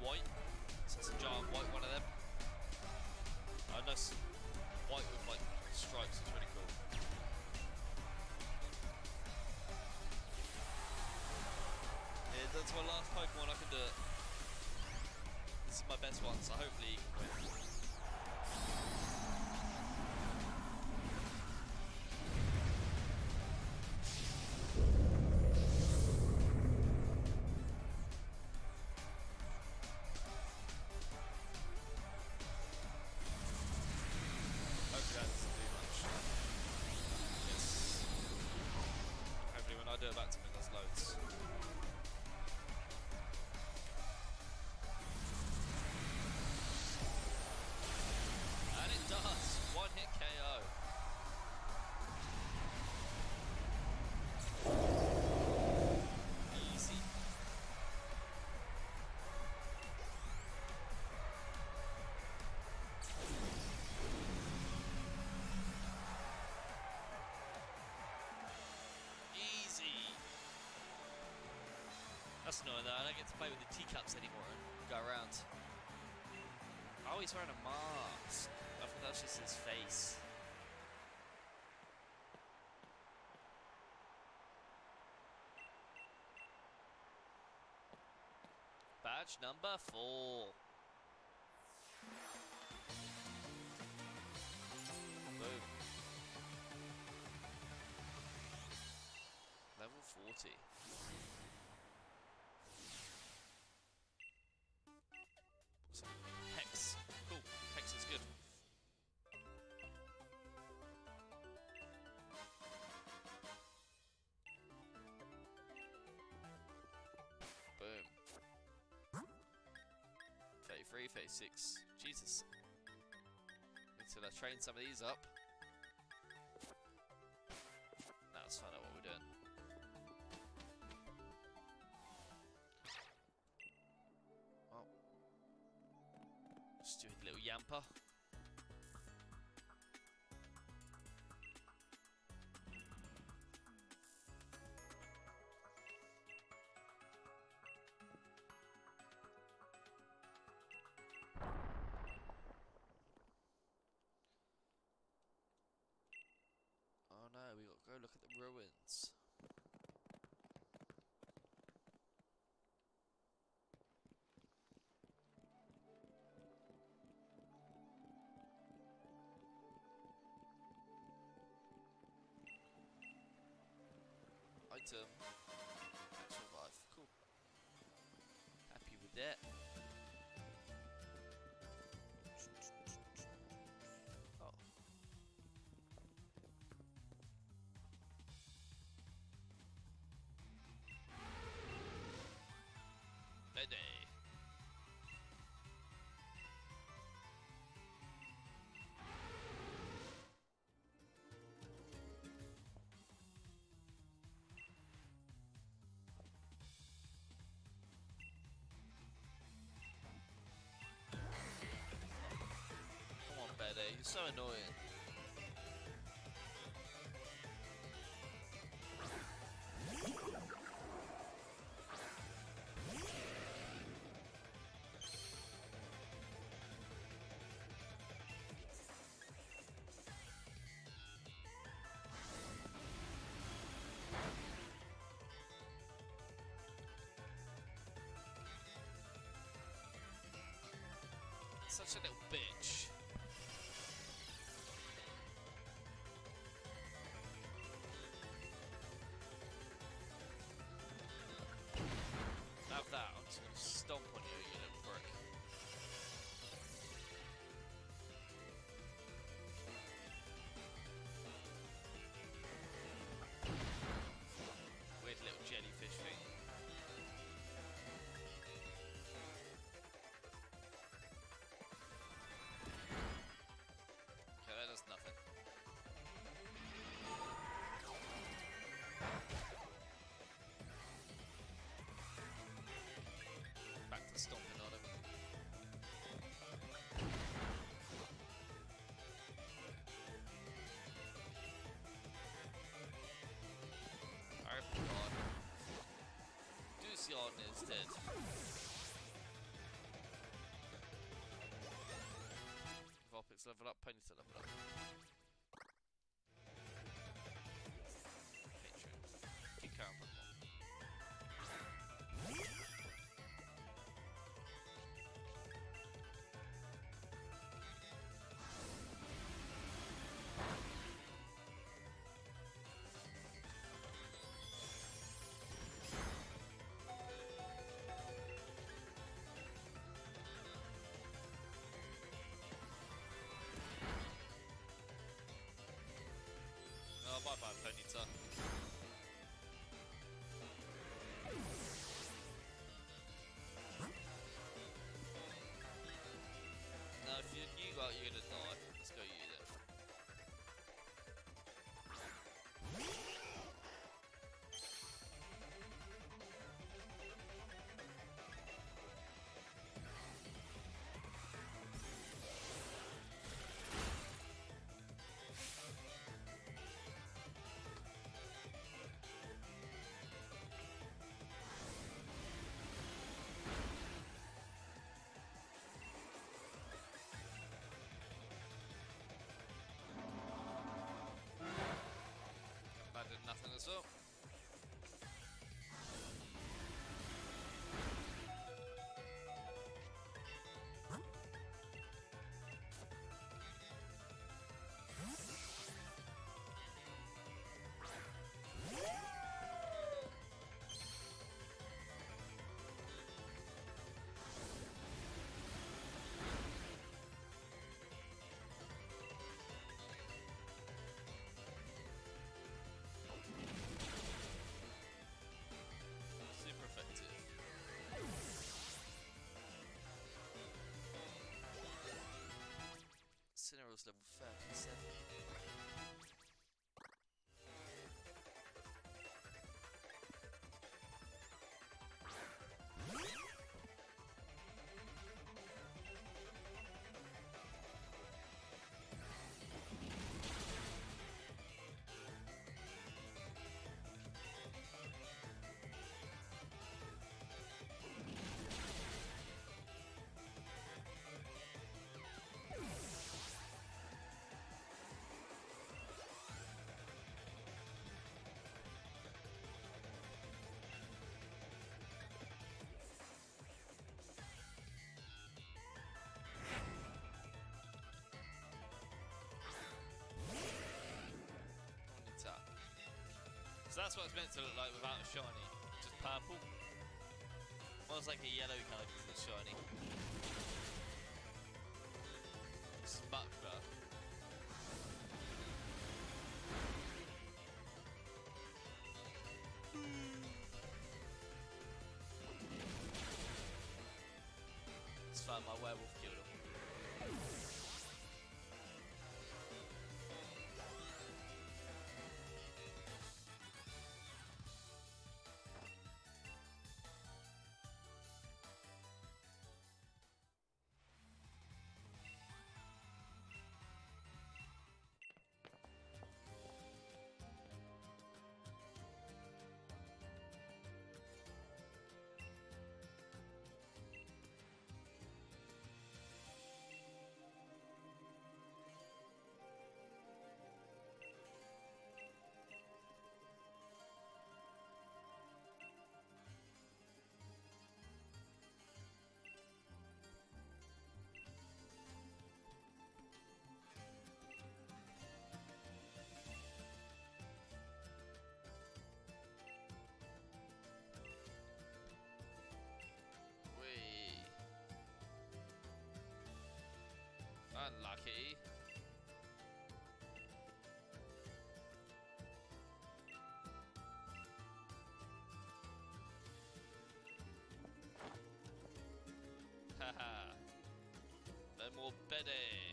White. So it's a giant white one of them. Uh, no, white with like stripes. It's really cool. Yeah, that's my last Pokemon. I can do it. This is my best one, so. Hopefully That's annoying though, I don't get to play with the teacups anymore and go around. Oh, he's wearing a mask. I thought that was just his face. 33, 36. Jesus. Until uh, I train some of these up. Ruins. Item. Bede, you're so annoying. Such a little bitch. against. Vulpix level up Ponyta level bye Level 37. So that's what it's meant to look like without a shiny. Just purple. Well, it's like a yellow colour because it's shiny. It's more Betty.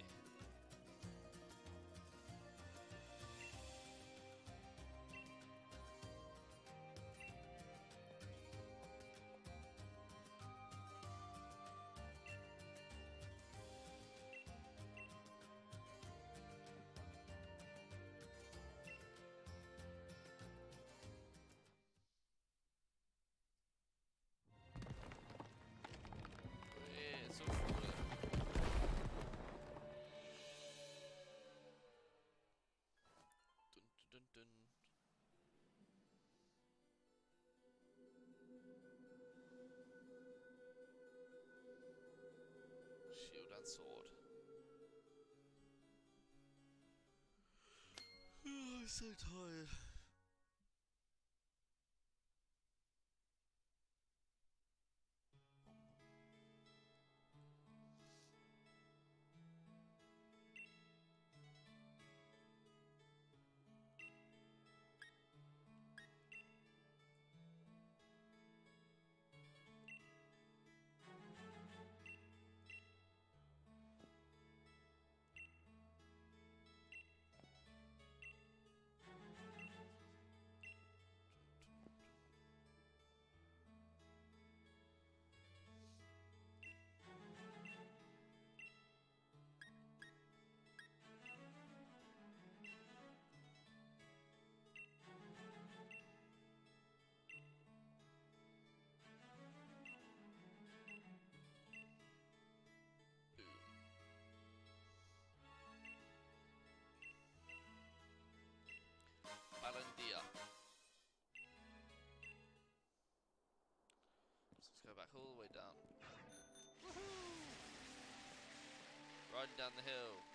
So tired. All the way down. Riding down the hill.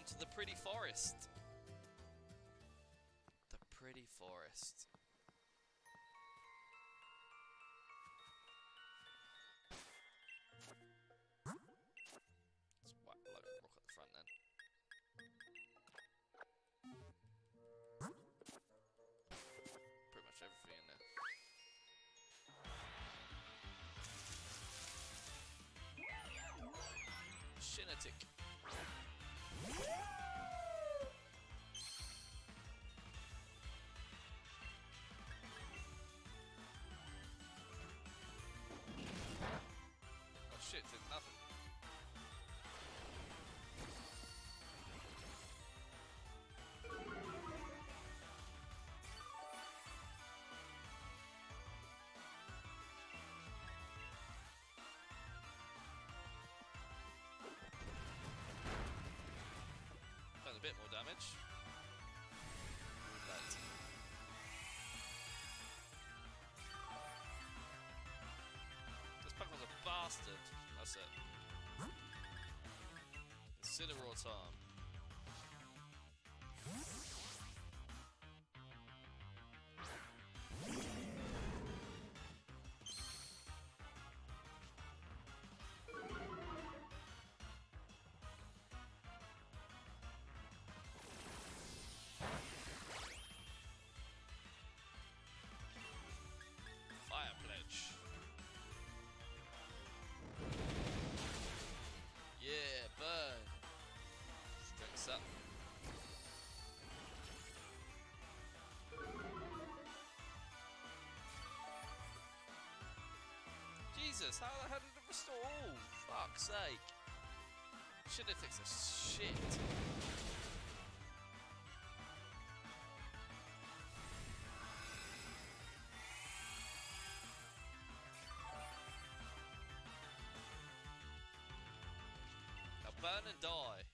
Into the pretty forest. Did nothing. Done a bit more damage. This Pokemon's a bastard. It. Incineroar time. Jesus, how, how did it restore all? Fuck's sake. Shinetics are shit. Now burn and die.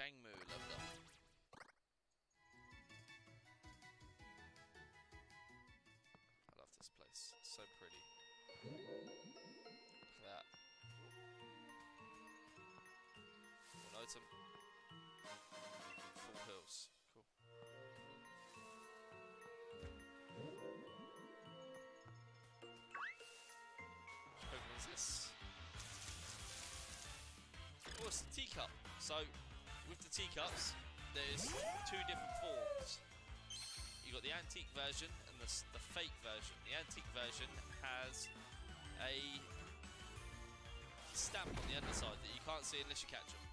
Leveled up. Jangmo leveled up. It's so pretty. Look at that. One item. Full hills. Cool. Which Pokemon is this? Oh, it's the teacup. So, with the teacups, there's two different forms. You've got the antique version and the, the fake version. The antique version has a stamp on the underside that you can't see unless you catch them.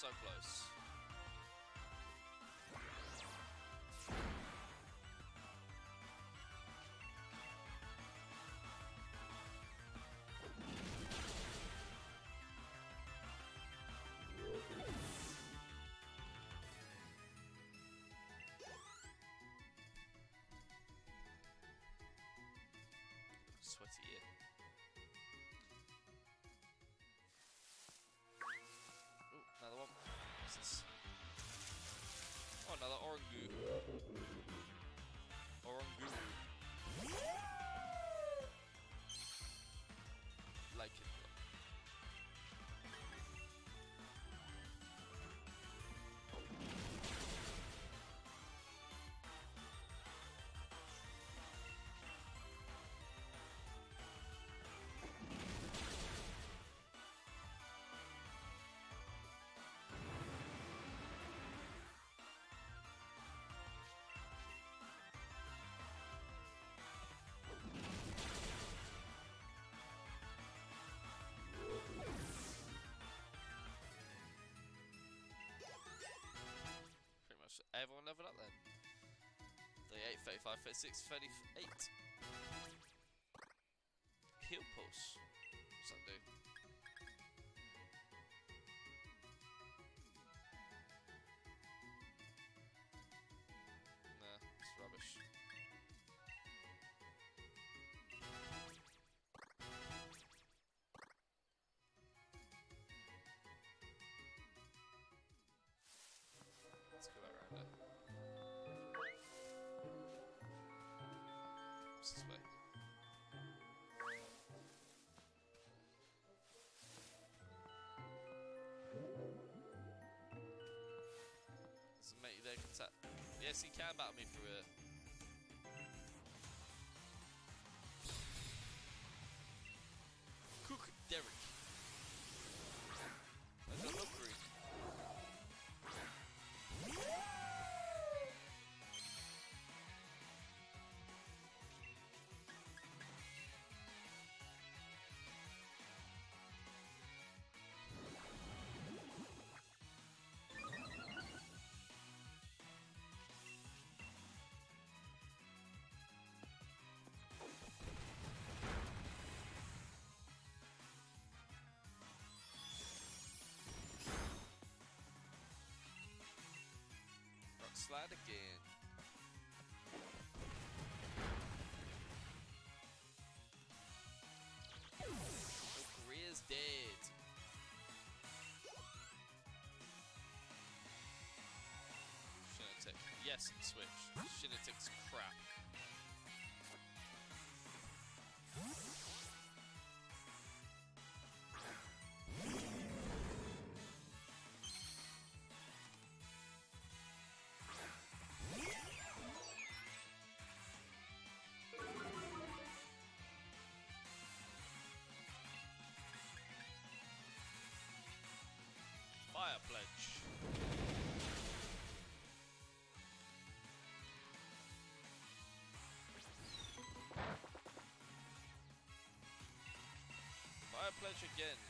So close. Sweaty ear. This? Oh, another Orangu. Orangu. 38, 35, 36, 38. This way? Make you contact? Yes, he can battle me through it. Slide again. Your career's dead. Shinatech. Yes, switch. Shinatech's crap. Fire pledge again.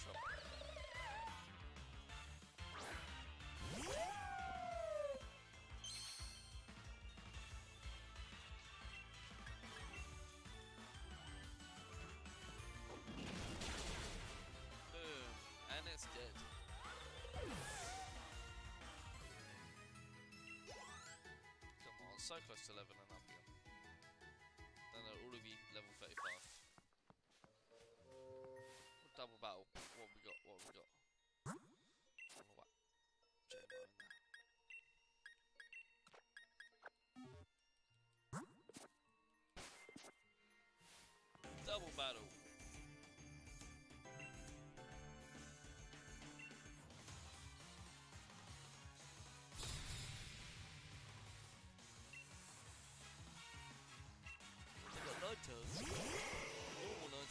Boom. And it's dead. Come on, so close to leveling up here. Then it'll all be level 35. Double battle.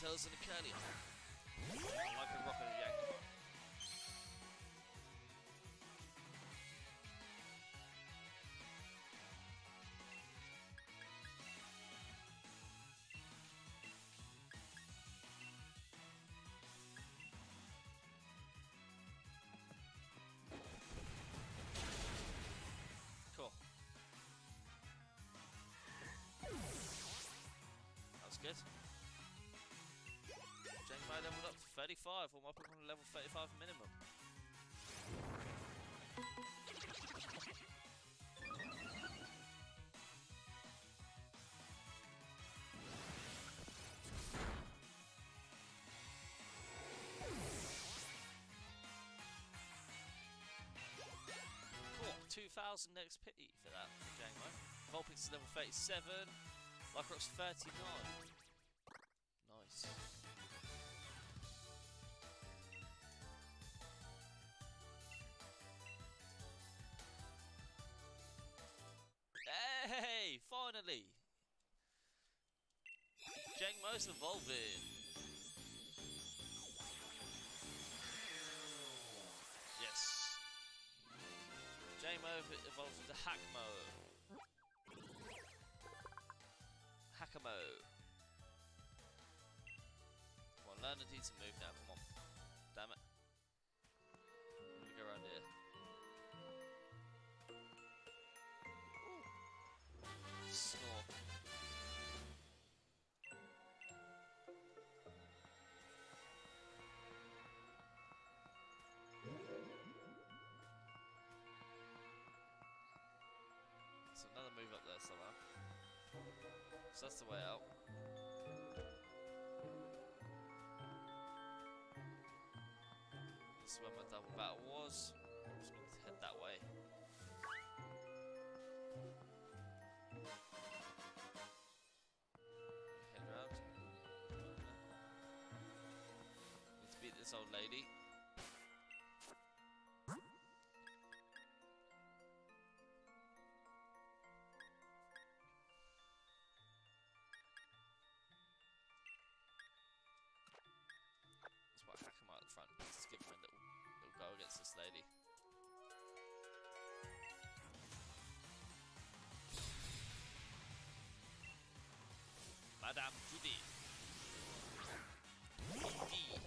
Ninetales and a Canyon. I can rock and yank. Cool. That was good. Jangmo-o leveled up to 35, or my Pokemon level 35 minimum. Cool, 2000 XP for that Jangmo-o. Vulpix level 37, Lycanroc 39. Jangmo's evolving. Yes. Jangmo evolves into Hackmo. Hackamo. Come on, learn a decent move now, come on. There's another move up there somehow. So that's the way out. This is where my double battle was. I'm just going to head that way. Head round. Need to beat this old lady. 바람 부디 인디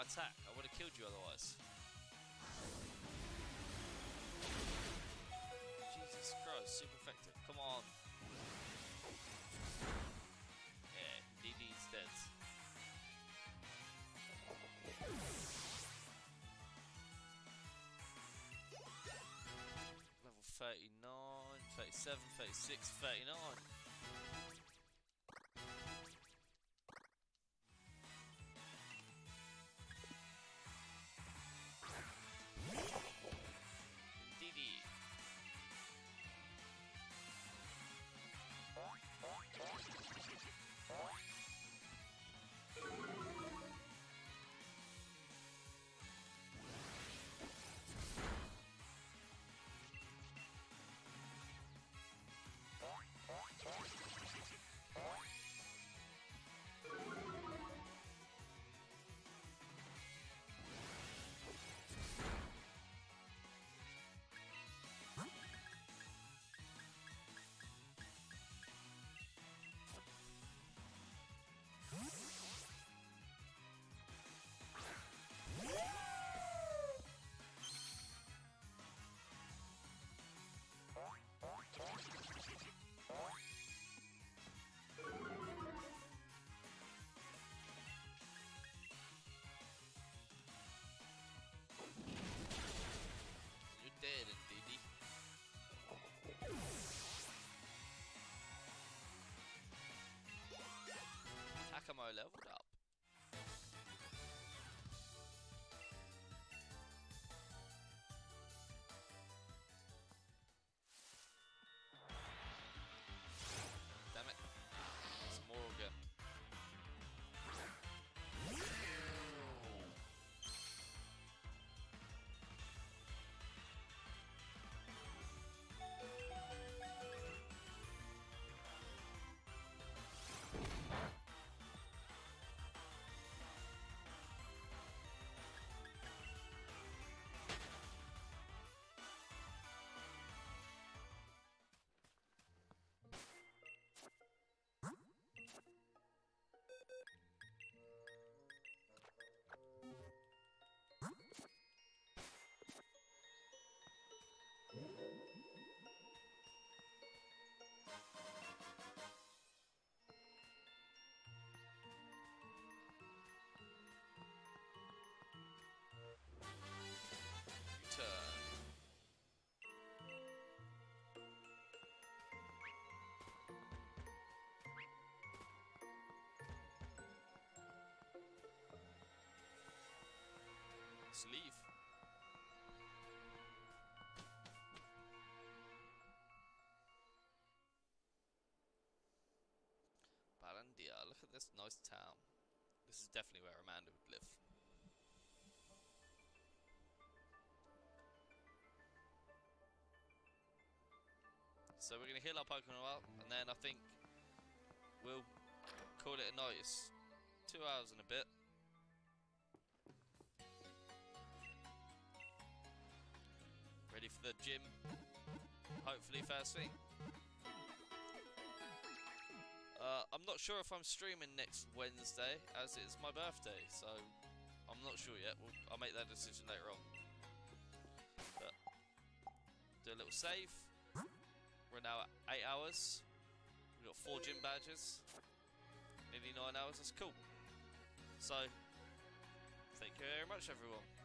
my attack. I would have killed you otherwise. Jesus Christ, super effective. Come on. Yeah, DD's dead. Level 39, 37, 36, 39. Let's leave. Ballonlea, look at this nice town. This is definitely where Amanda would live. So we're gonna heal our Pokemon up, and then I think we'll call it a night. It's two hours and a bit. Gym? Hopefully first thing. Uh, I'm not sure if I'm streaming next Wednesday, as it's my birthday, so I'm not sure yet. We'll, I'll make that decision later on. But do a little save. We're now at eight hours. We've got four gym badges. Nearly nine hours. That's cool. So, thank you very much, everyone.